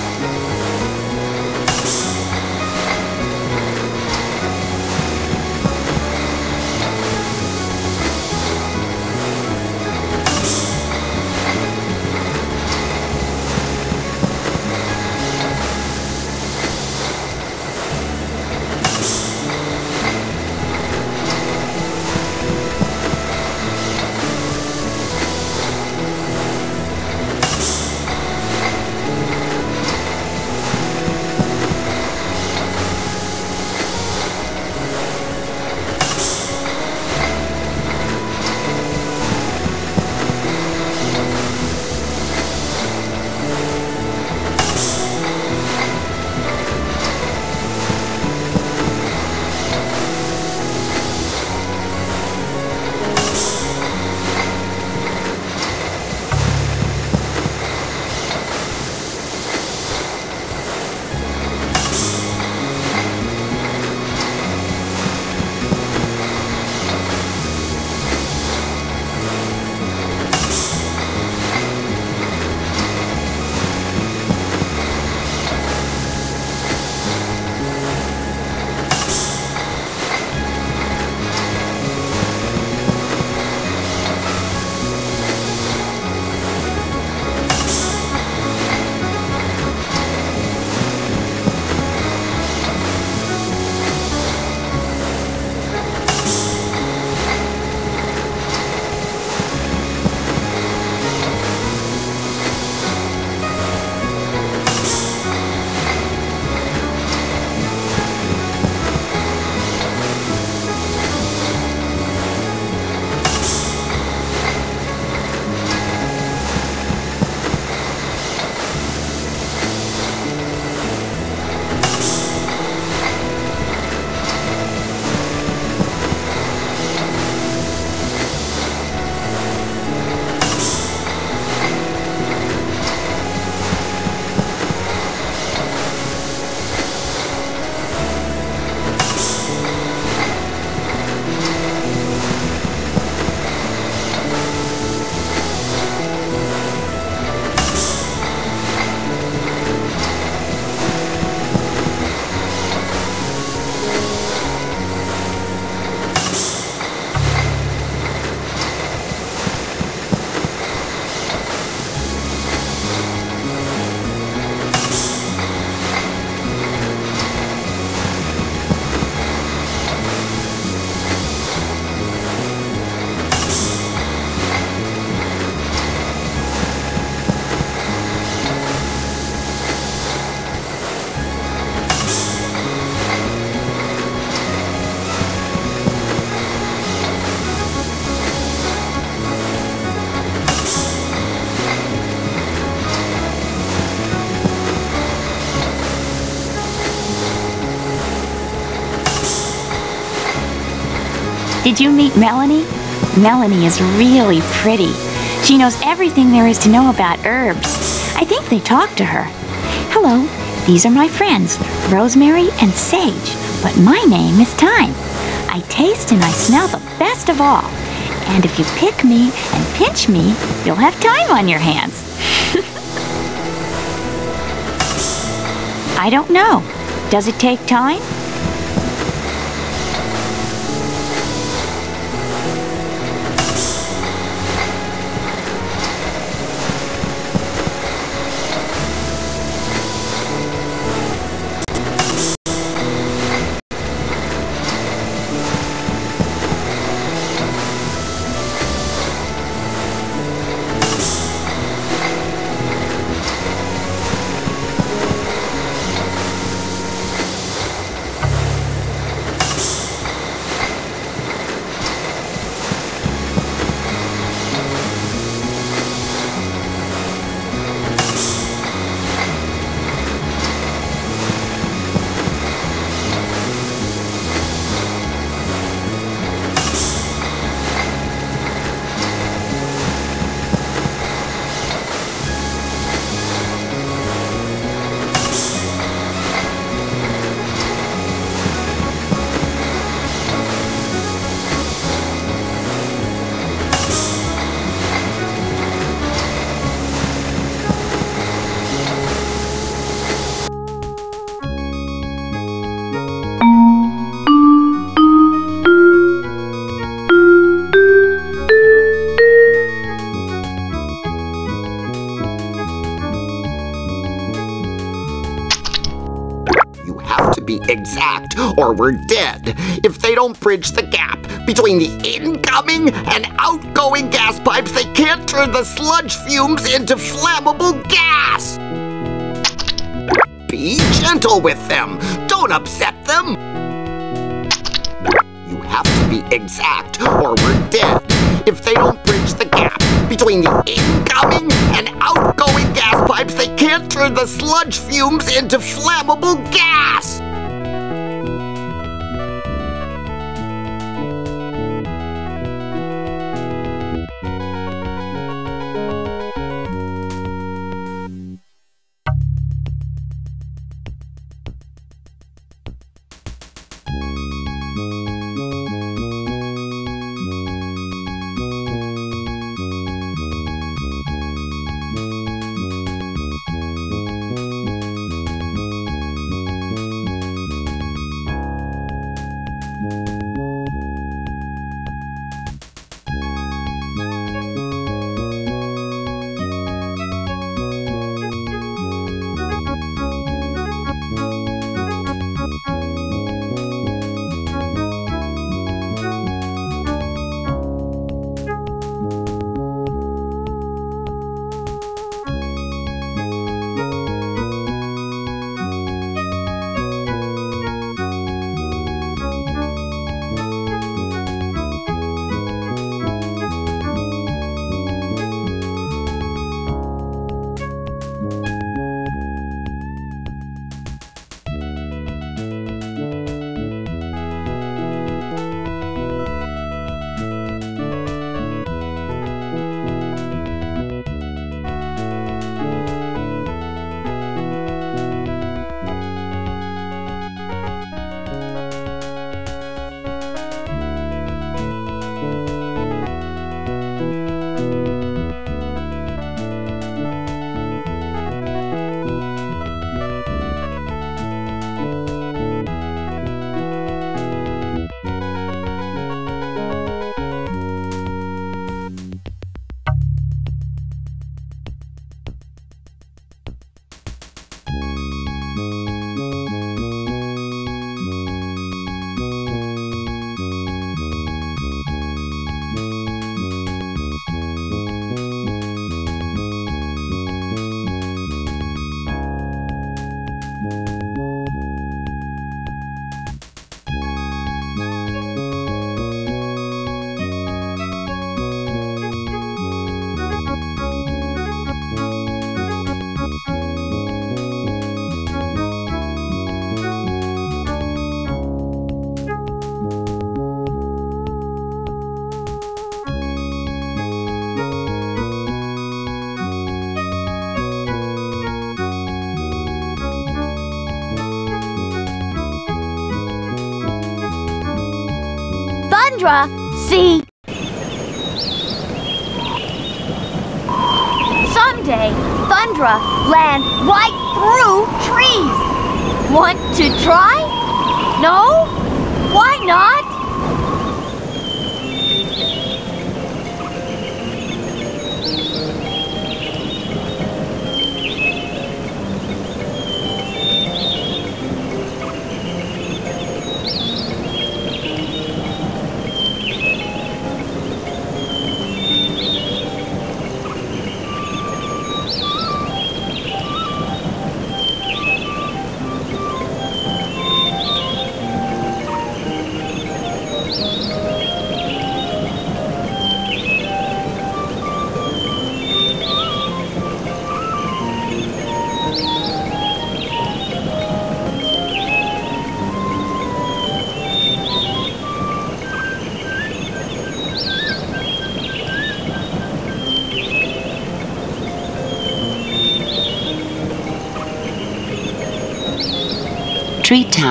Speaker 4: Did you meet Melanie? Melanie is really pretty. She knows everything there is to know about herbs. I think they talk to her. Hello, these are my friends, Rosemary and Sage, but my name is Thyme. I taste and I smell the best of all. And if you pick me and pinch me, you'll have time on your hands. (laughs) I don't know. Does it take time?
Speaker 30: Or we're dead. If they don't bridge the gap between the incoming and outgoing gas pipes, they can't turn the sludge fumes into flammable gas. Be gentle with them. Don't upset them. You have to be exact or we're dead. If they don't bridge the gap between the incoming and outgoing gas pipes, they can't turn the sludge fumes into flammable gas.
Speaker 31: See. Someday, Thundra land right through trees. Want to try?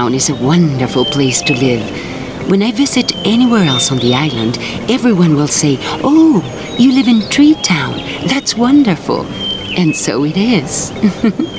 Speaker 6: Town is a wonderful place to live. When I visit anywhere else on the island, everyone will say, Oh, you live in Tree Town. That's wonderful. And so it is. (laughs)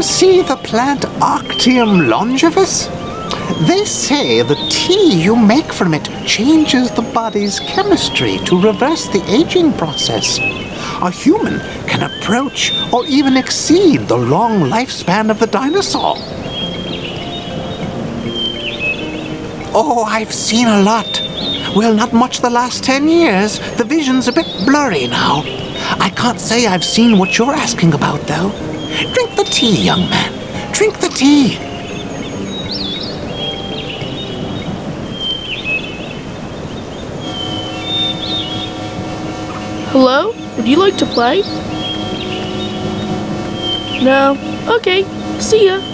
Speaker 32: you see the plant Arctium longevus? They say the tea you make from it changes the body's chemistry to reverse the aging process. A human can approach or even exceed the long lifespan of the dinosaur. Oh, I've seen a lot. Well, not much the last ten years. The vision's a bit blurry now. I can't say I've seen what you're asking about, though. The tea, young man. Drink the tea.
Speaker 5: Hello? Would you like to play? No? Okay. See ya.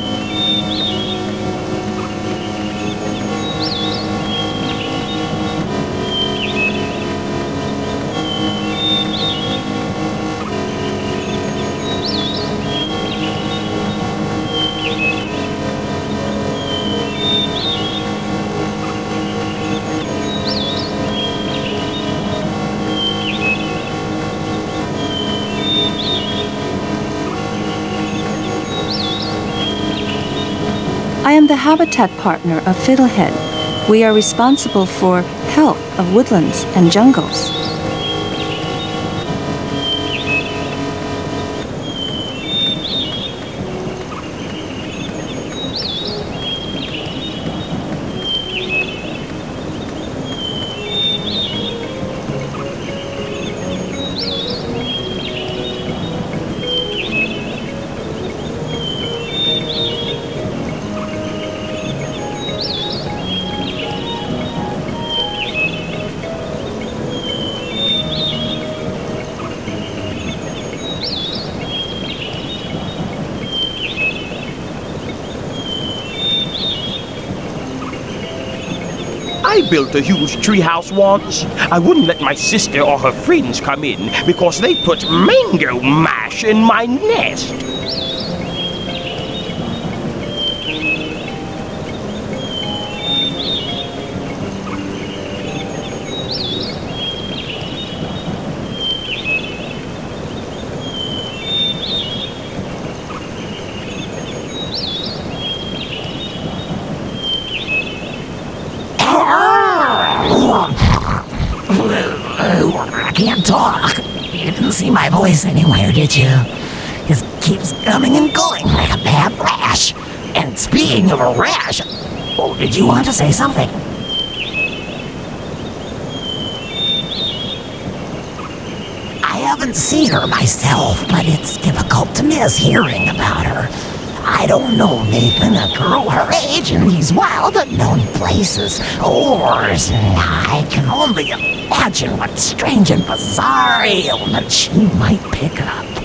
Speaker 29: The habitat partner of Fiddlehead. We are responsible for health of woodlands and jungles.
Speaker 15: Built a huge treehouse once. I wouldn't let my sister or her friends come in because they put mango mash in my nest.
Speaker 33: Talk. You didn't see my voice anywhere, did you? It keeps coming and going like a bad rash. And speaking of a rash, oh, did you want to say something? I haven't seen her myself, but it's difficult to miss hearing about her. I don't know, Nathan, a girl her age in these wild, unknown places. Or I can only imagine what strange and bizarre ailment she might pick up.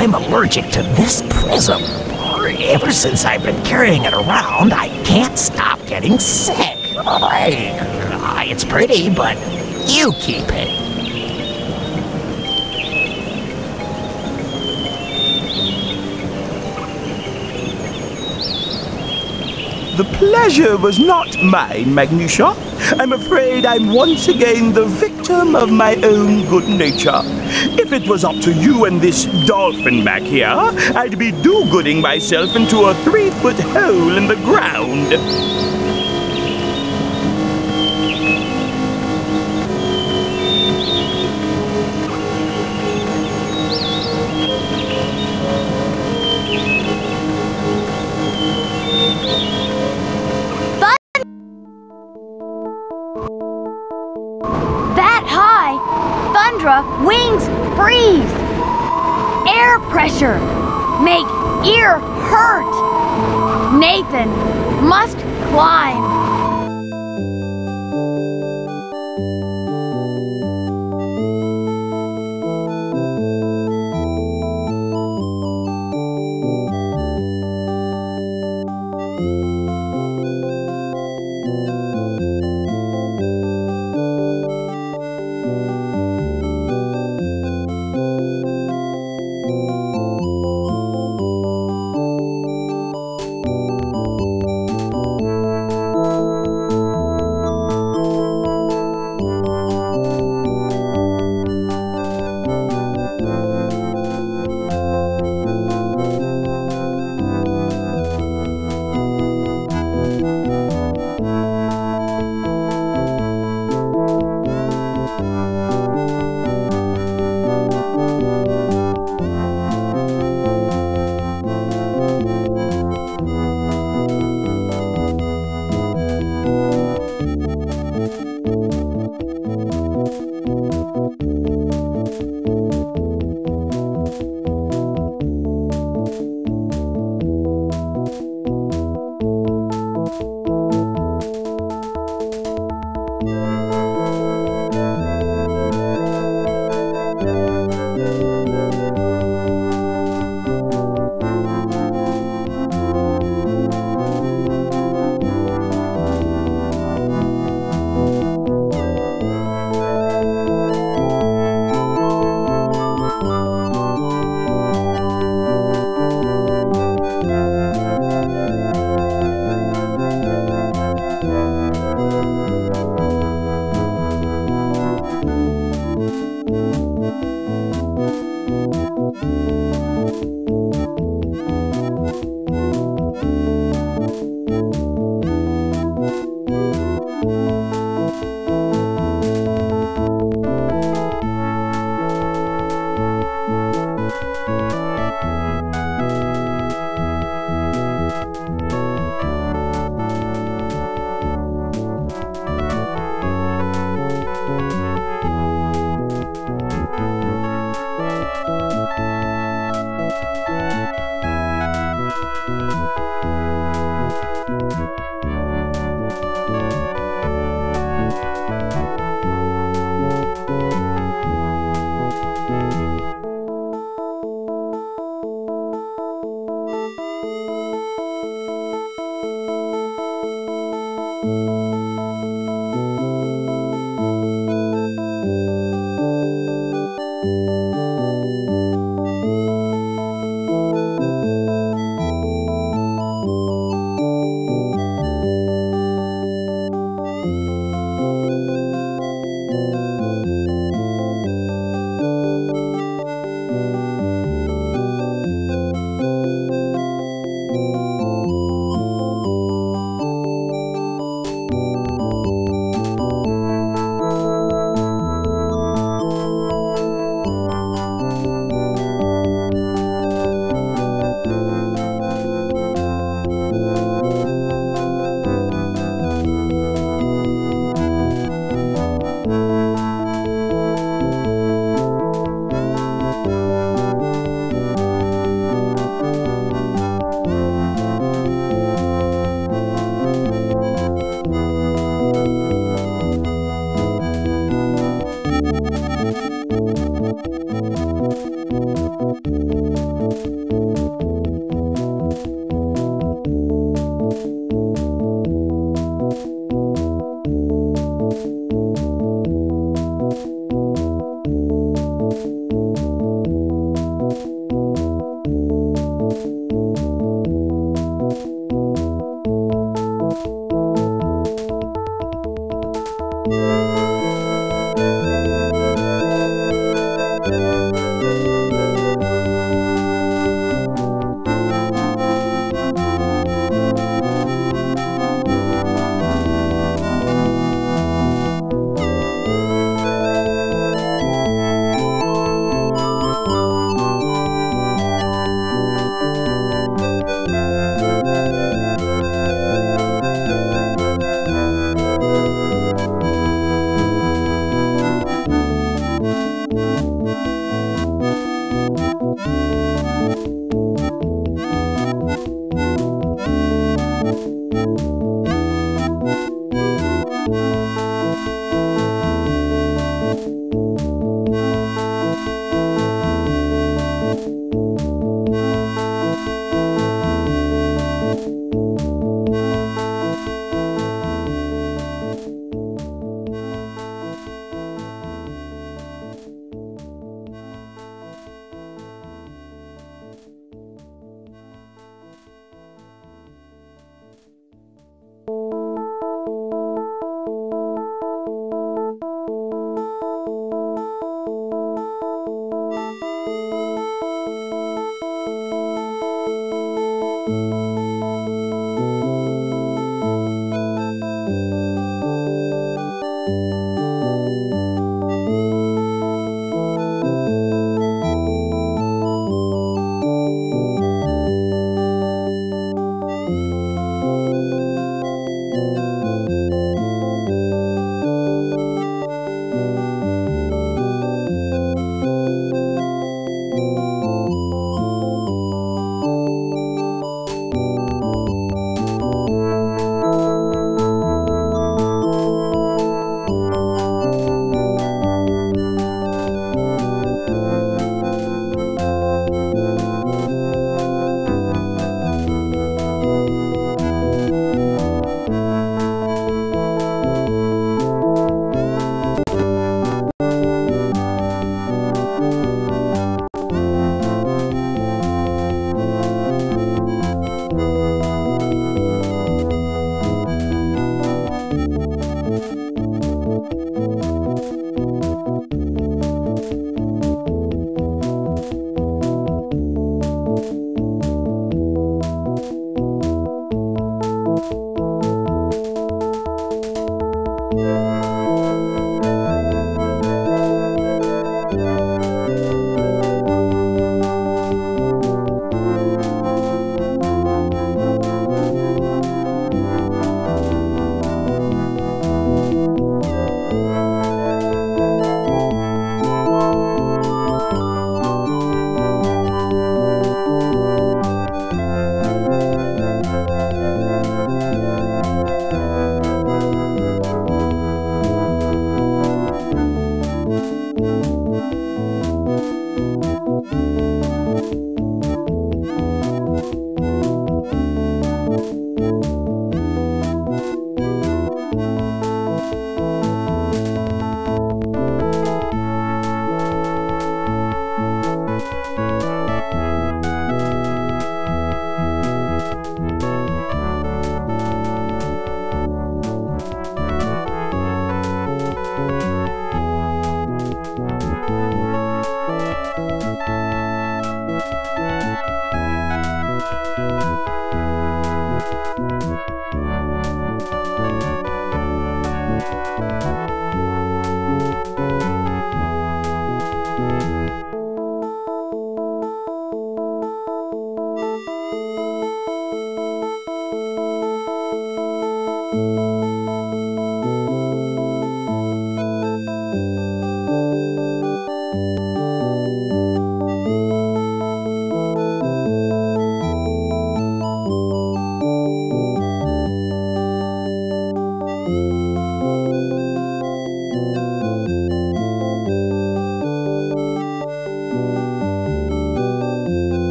Speaker 33: I'm allergic to this prism. Ever since I've been carrying it around, I can't stop getting sick. I, it's pretty, but you keep it.
Speaker 15: The pleasure was not mine, Magnesia. I'm afraid I'm once again the victim of my own good nature. If it was up to you and this dolphin back here, I'd be do-gooding myself into a three-foot hole in the ground.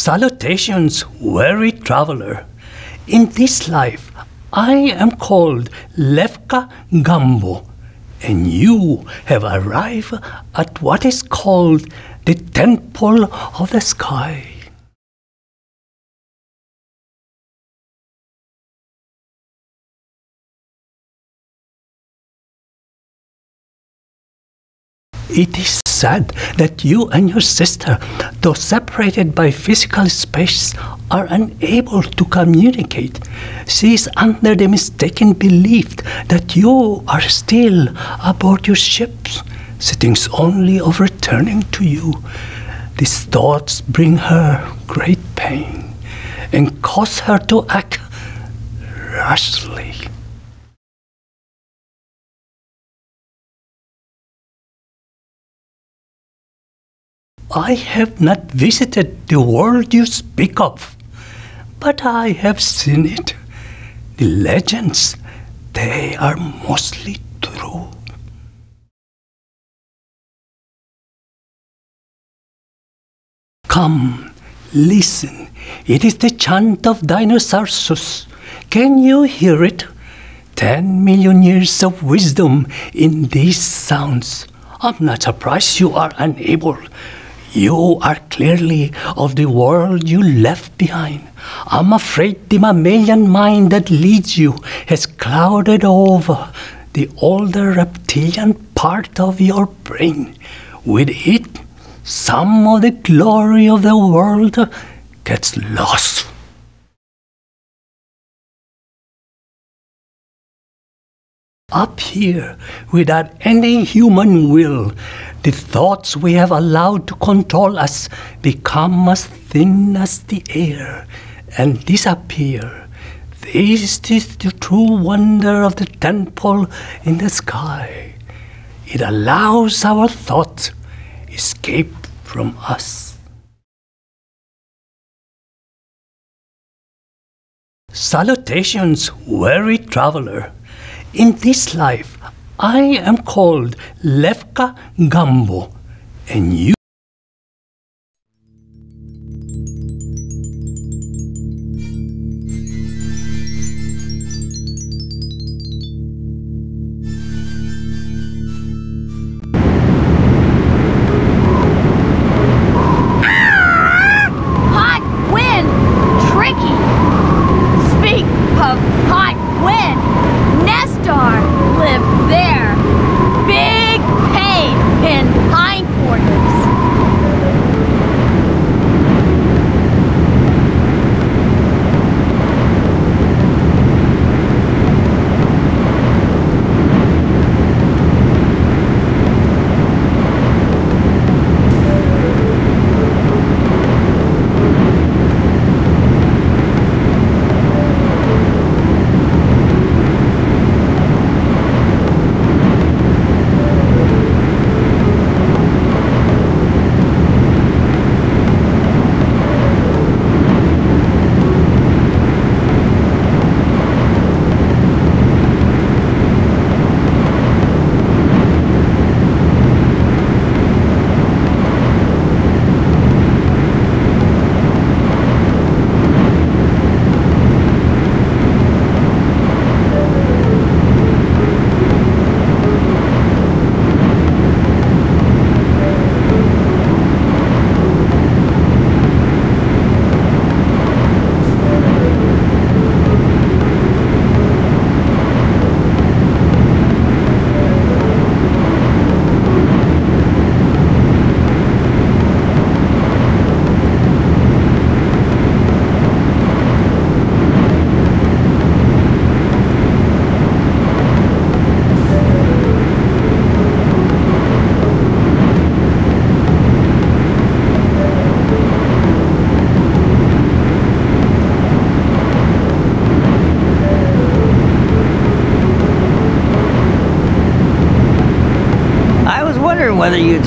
Speaker 34: Salutations, weary traveler. In this life, I am called Levka Gambo, and you have arrived at what is called the Temple of the Sky. It is sad that you and your sister, though separated by physical space, are unable to communicate. She is under the mistaken belief that you are still aboard your ships. Thinks only of returning to you. These thoughts bring her great pain and cause her to act rashly. I have not visited the world you speak of, but I have seen it. The legends, they are mostly true. Come, listen. It is the chant of Dinosaurus. Can you hear it? Ten million years of wisdom in these sounds. I'm not surprised you are unable. You are clearly of the world you left behind. I'm afraid the mammalian mind that leads you has clouded over the older reptilian part of your brain. With it, some of the glory of the world gets lost. Up here, without any human will, the thoughts we have allowed to control us become as thin as the air and disappear. This is the true wonder of the temple in the sky. It allows our thoughts escape from us. Salutations, weary traveler. In this life, I am called Levka Gambo, and you.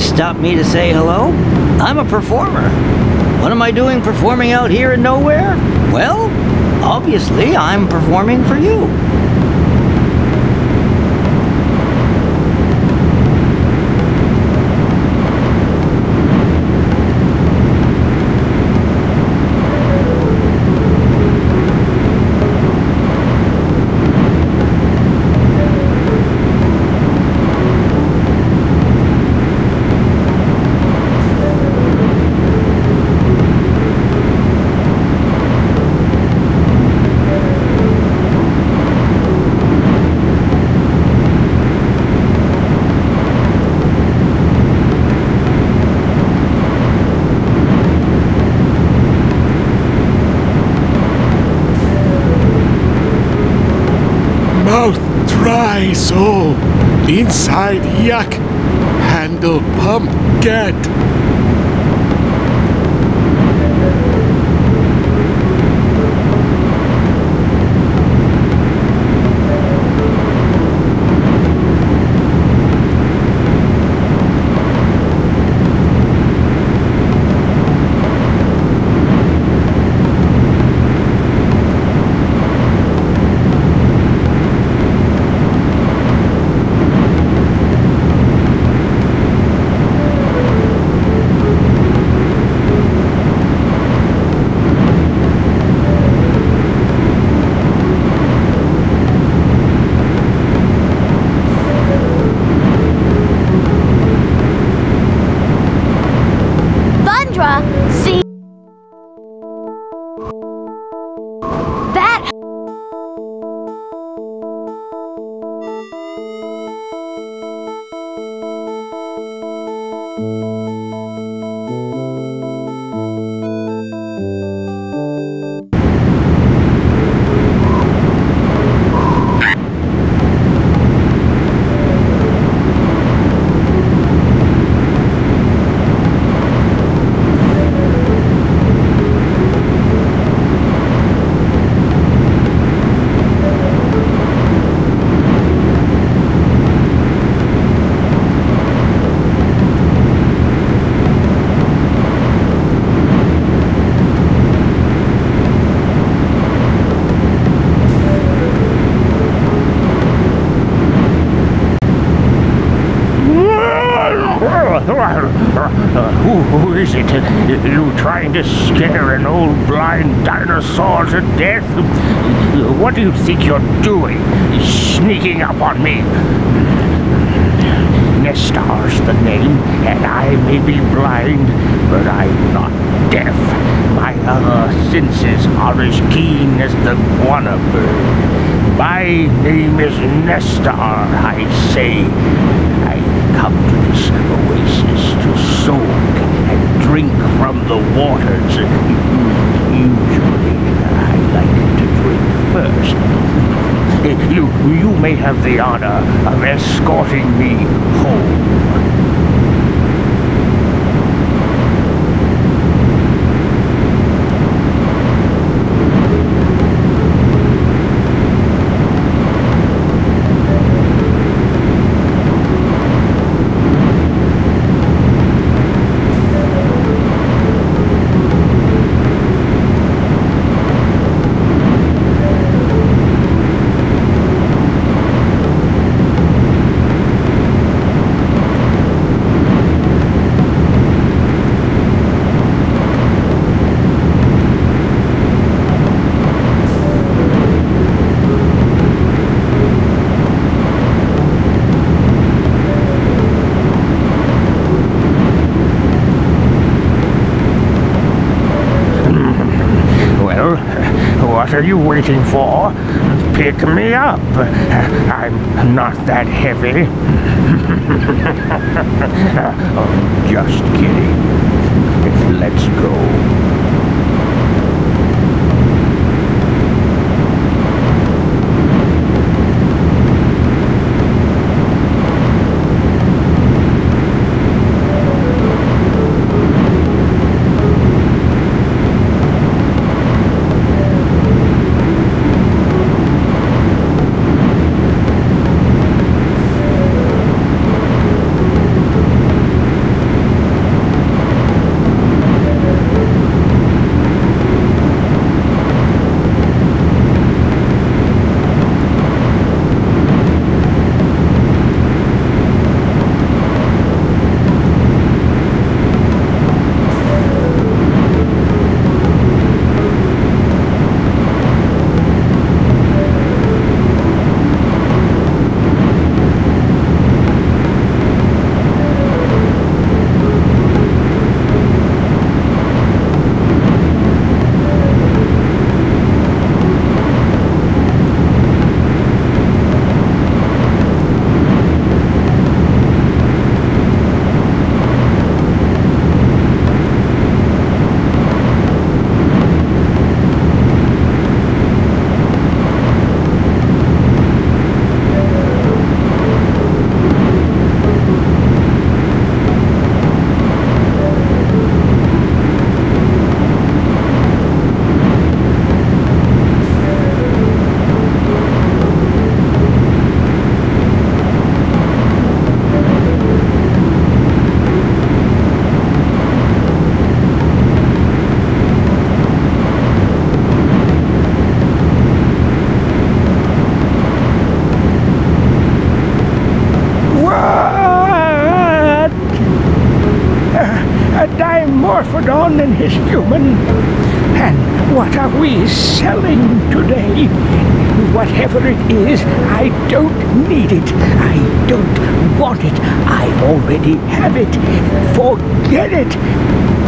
Speaker 7: Stop me to say hello. I'm a performer. What am I doing performing out here in nowhere? Well, obviously, I'm performing for you.
Speaker 23: So. Inside yuck.
Speaker 35: To scare an old blind dinosaur to death? What do you think you're doing? Sneaking up on me? Nestar's the name, and I may be blind, but I'm not deaf. My other senses are as keen as the guana bird. My name is Nestar, I say. I come to this oasis to soak and drink from the waters. Usually, I like to drink first. You, you may have the honor of escorting me home. Well, what are you waiting for? Pick me up. I'm not that heavy. (laughs) just kidding. Let's go. His human? And what are we selling today? Whatever it is, I don't need it. I don't want it. I already have it. Forget it.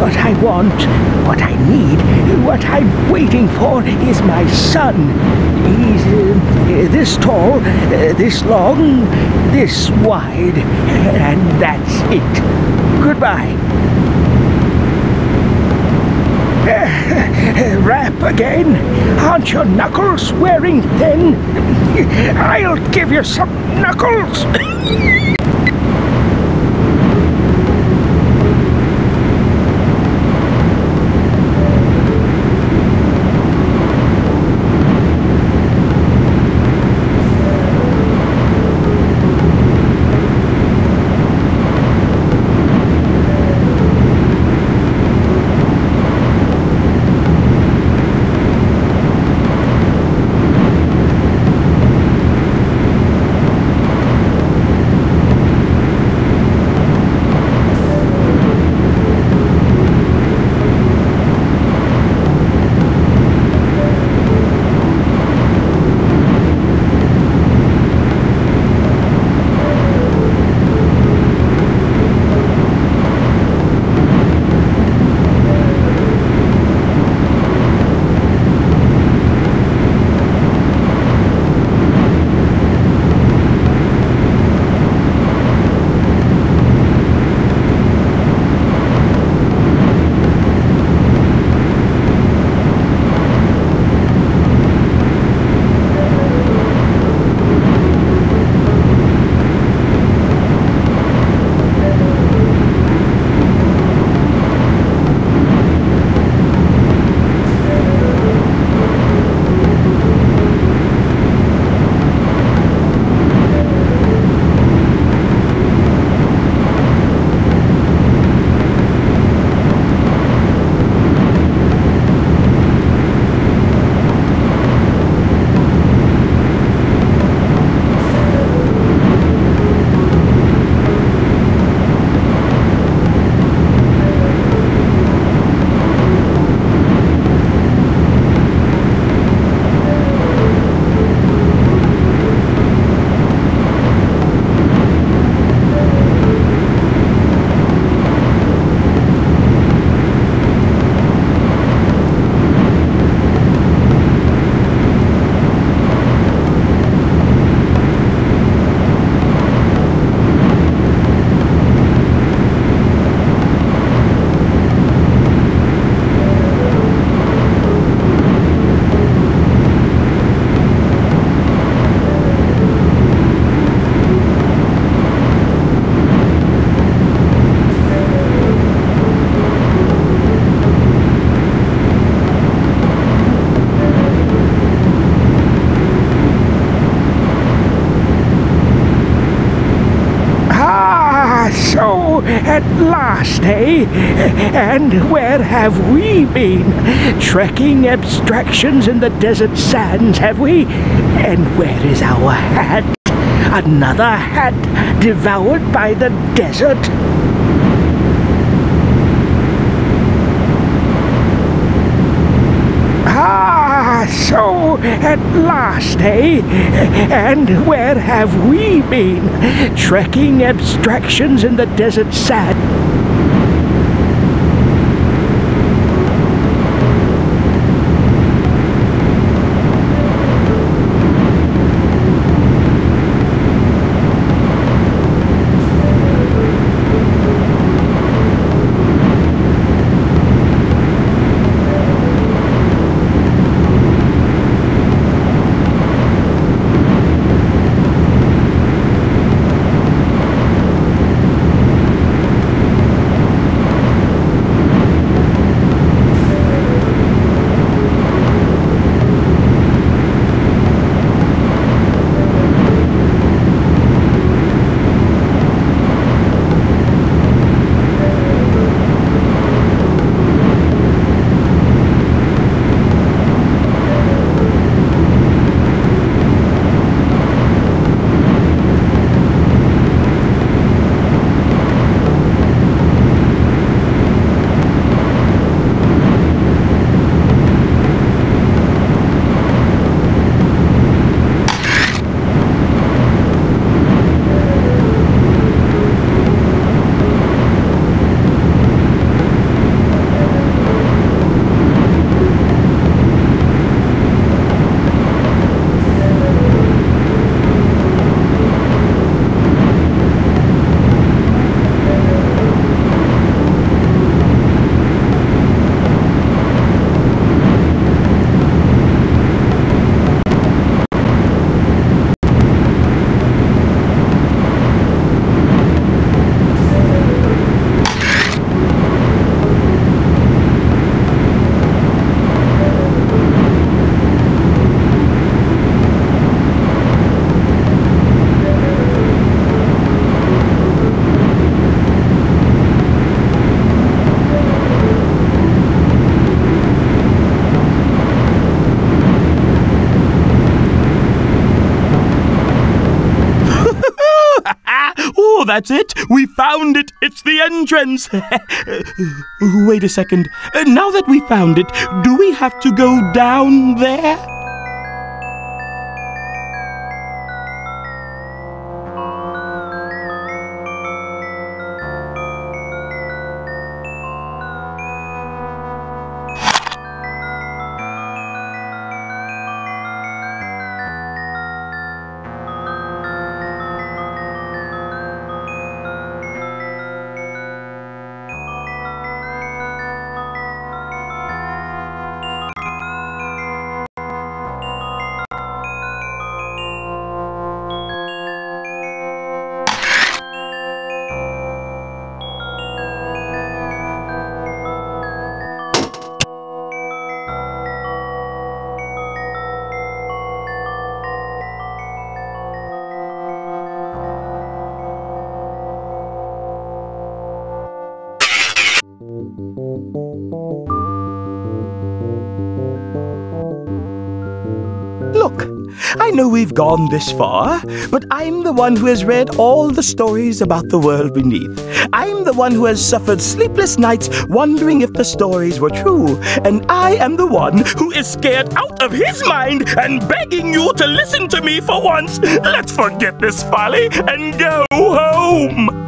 Speaker 35: What I want, what I need, what I'm waiting for is my son. He's uh, this tall, uh, this long, this wide, and that's it. Goodbye. Rap again? Aren't your knuckles wearing thin? (laughs) I'll give you some knuckles. At last, eh? And where have we been? Trekking abstractions in the desert sands, have we? And where is our hat? Another hat devoured by the desert? Ah, so at last, eh? And where have we been? Trekking abstractions in the desert sand.
Speaker 15: That's it! We found it! It's the entrance! (laughs) Wait a second. Uh, Now that we found it, do we have to go down there? Know we've gone this far, but I'm the one who has read all the stories about the world beneath. I'm the one who has suffered sleepless nights wondering if the stories were true. And I am the one who is scared out of his mind and begging you to listen to me for once. Let's forget this folly and go home.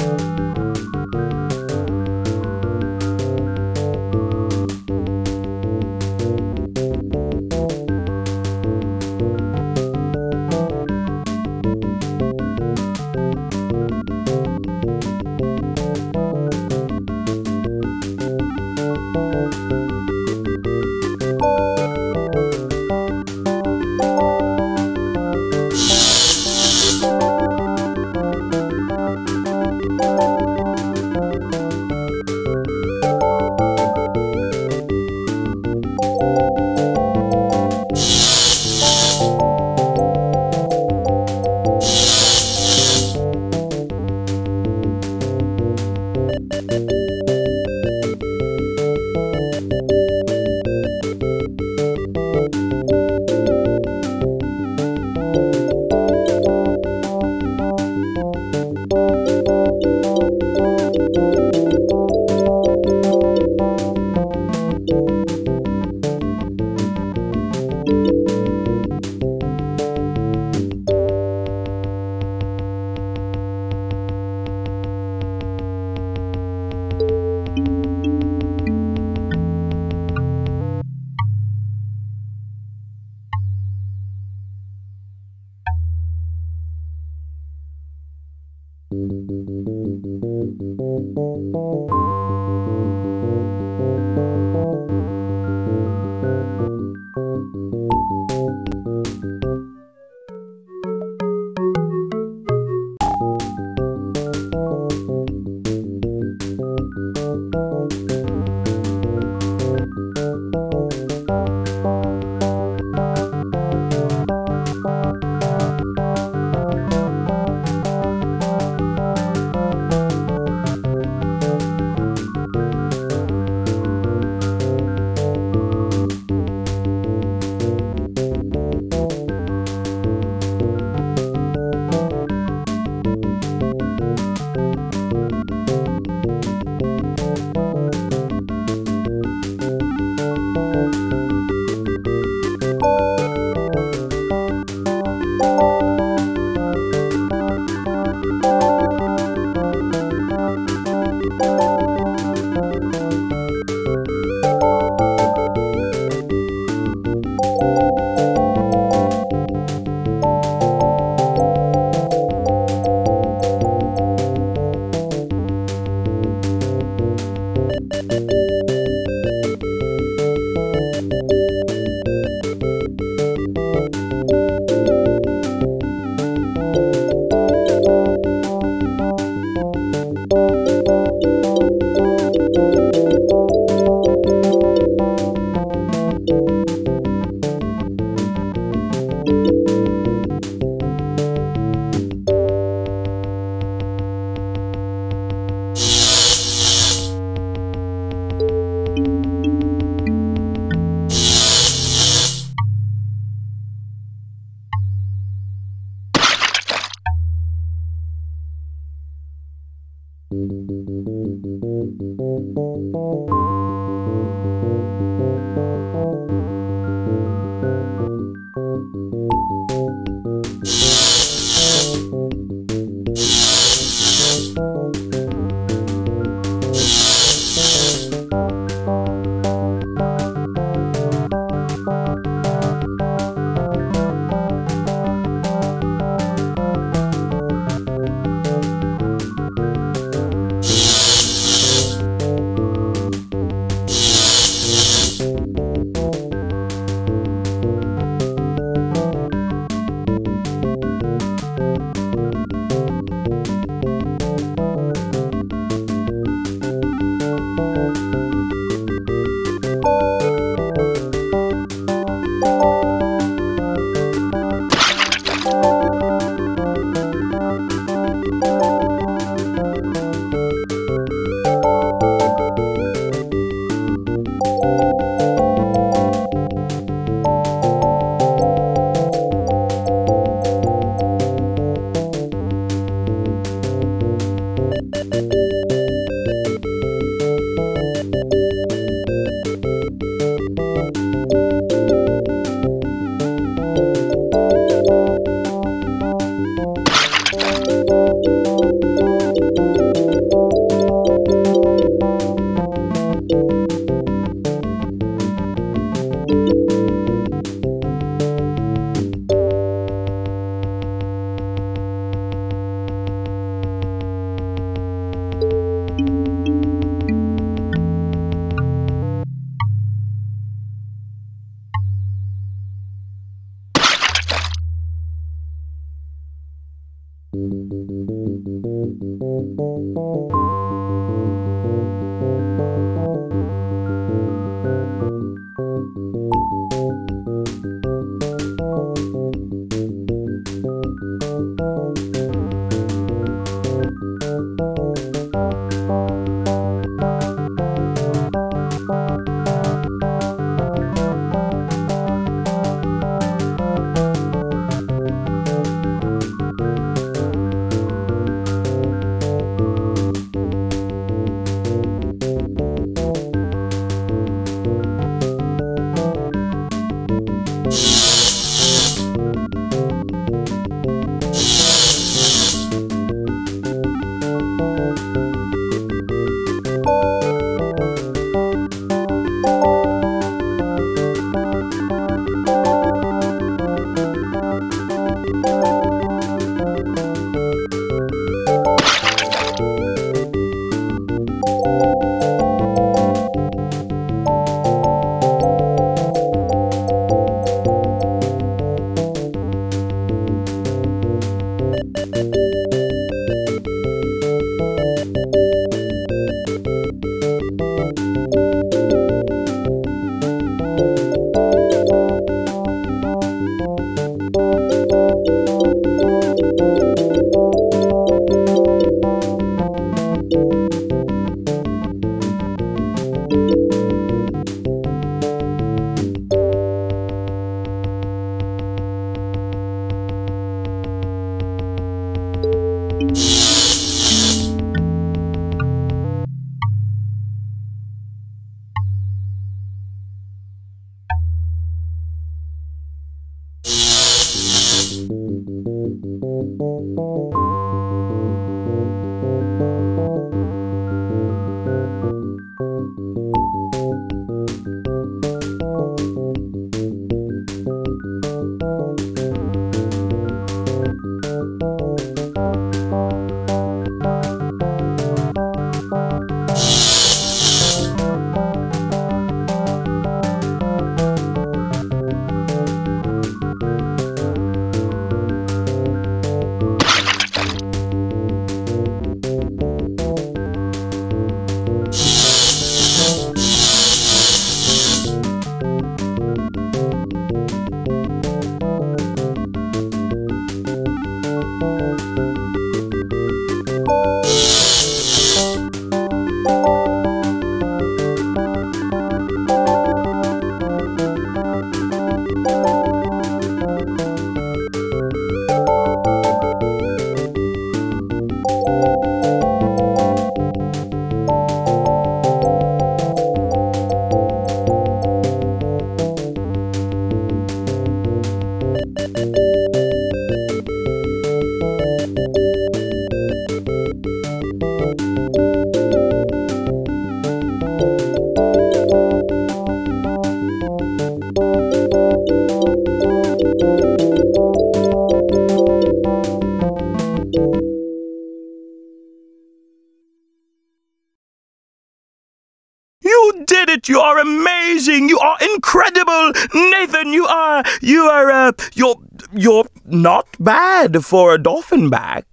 Speaker 15: Bad for a dolphin back.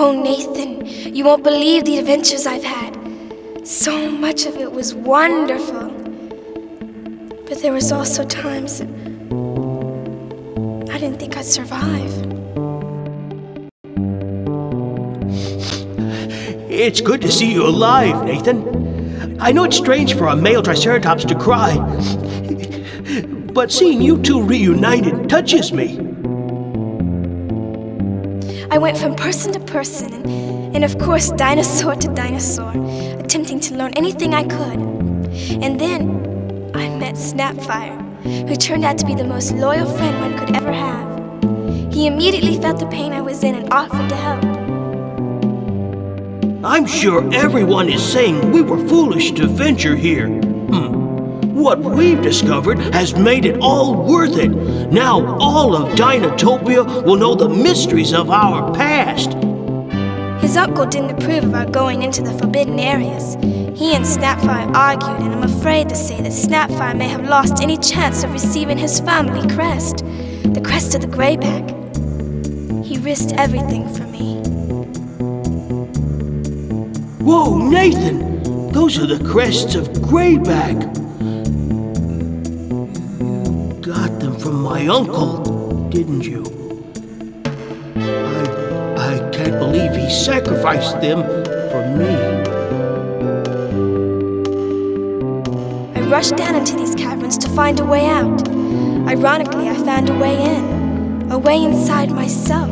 Speaker 36: Oh, Nathan, you won't believe the adventures I've had. So much of it was wonderful. But there was also times that I didn't think I'd survive.
Speaker 37: It's good to see you alive, Nathan. I know it's strange for a male Triceratops to cry, but seeing you two reunited touches me.
Speaker 36: I went from person to person, and, and of course, dinosaur to dinosaur, attempting to learn anything I could. And then I met Snapfire, who turned out to be the most loyal friend one could ever have. He immediately felt the pain I was in and offered to help.
Speaker 37: I'm sure everyone is saying we were foolish to venture here. What we've discovered has made it all worth it. Now all of Dinotopia will know the mysteries of our past.
Speaker 36: His uncle didn't approve of our going into the forbidden areas. He and Snapfire argued, and I'm afraid to say that Snapfire may have lost any chance of receiving his family crest, the crest of the Greyback. He risked everything for me.
Speaker 37: Whoa, Nathan! Those are the crests of Greyback. My uncle, didn't you? I, I can't believe he sacrificed them for me.
Speaker 36: I rushed down into these caverns to find a way out. Ironically, I found a way in, a way inside myself.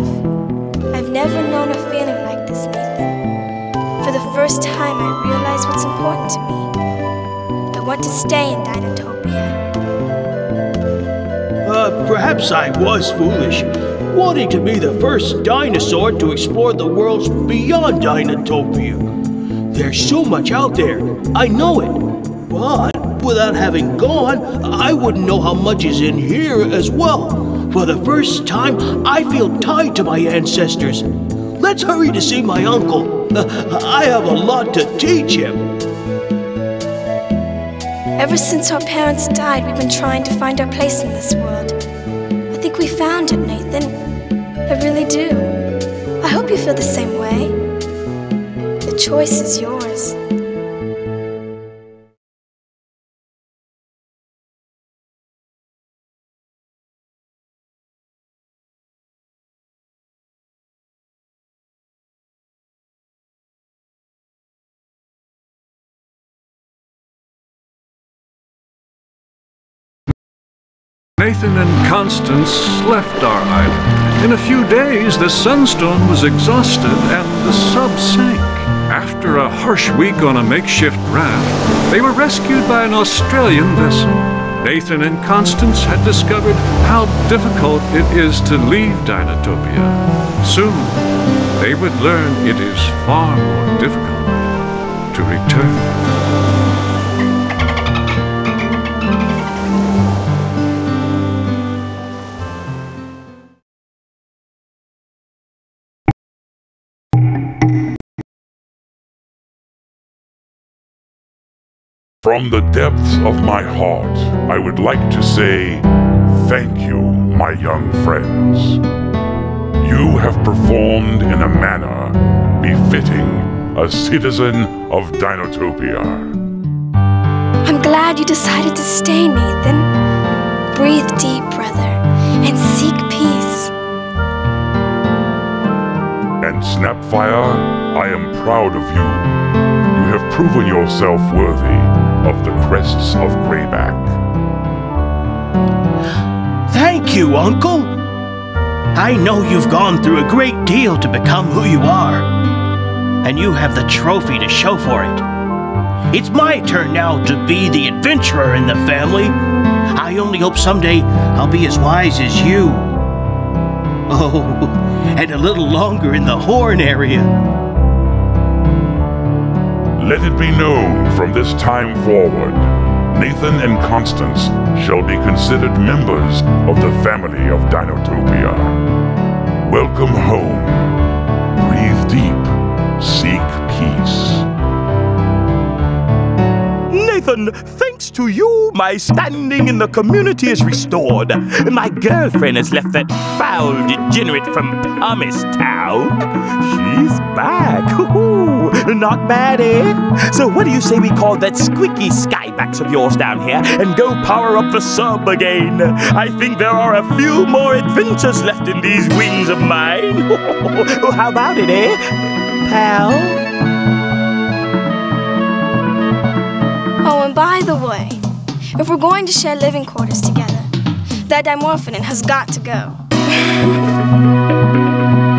Speaker 36: I've never known a feeling like this, Nathan. For the first time, I realize what's important to me. I want to stay in Dinotopia.
Speaker 37: Perhaps I was foolish, wanting to be the first dinosaur to explore the worlds beyond Dinotopia. There's so much out there, I know it. But without having gone, I wouldn't know how much is in here as well. For the first time, I feel tied to my ancestors. Let's hurry to see my uncle. (laughs) I have a lot to teach him.
Speaker 36: Ever since our parents died, we've been trying to find our place in this world. We found it, Nathan. I really do. I hope you feel the same way. The choice is yours.
Speaker 38: Nathan and Constance left our island. In a few days, the Sunstone was exhausted and the sub sank. After a harsh week on a makeshift raft, they were rescued by an Australian vessel. Nathan and Constance had discovered how difficult it is to leave Dinotopia. Soon, they would learn it is far more difficult to return.
Speaker 28: From the depths of my heart, I would like to say thank you, my young friends. You have performed in a manner befitting a citizen of Dinotopia.
Speaker 36: I'm glad you decided to stay, Nathan. Breathe deep, brother, and seek peace.
Speaker 28: And Snapfire, I am proud of you. You have proven yourself worthy of the crests of Greyback.
Speaker 37: Thank you, Uncle. I know you've gone through a great deal to become who you are. And you have the trophy to show for it. It's my turn now to be the adventurer in the family. I only hope someday I'll be as wise as you. Oh, and a little longer in the horn area.
Speaker 28: Let it be known from this time forward, Nathan and Constance shall be considered members of the family of Dinotopia. Welcome home. Breathe deep. Seek peace.
Speaker 15: Nathan, thanks to you, my standing in the community is restored. My girlfriend has left that foul degenerate from Pumice Town. She's back. Not bad, eh? So what do you say we call that squeaky skybax of yours down here and go power up the sub again? I think there are a few more adventures left in these wings of mine. (laughs) How about it, eh, pal?
Speaker 36: Oh, and by the way, if we're going to share living quarters together, that dimorphinin has got to go. (laughs)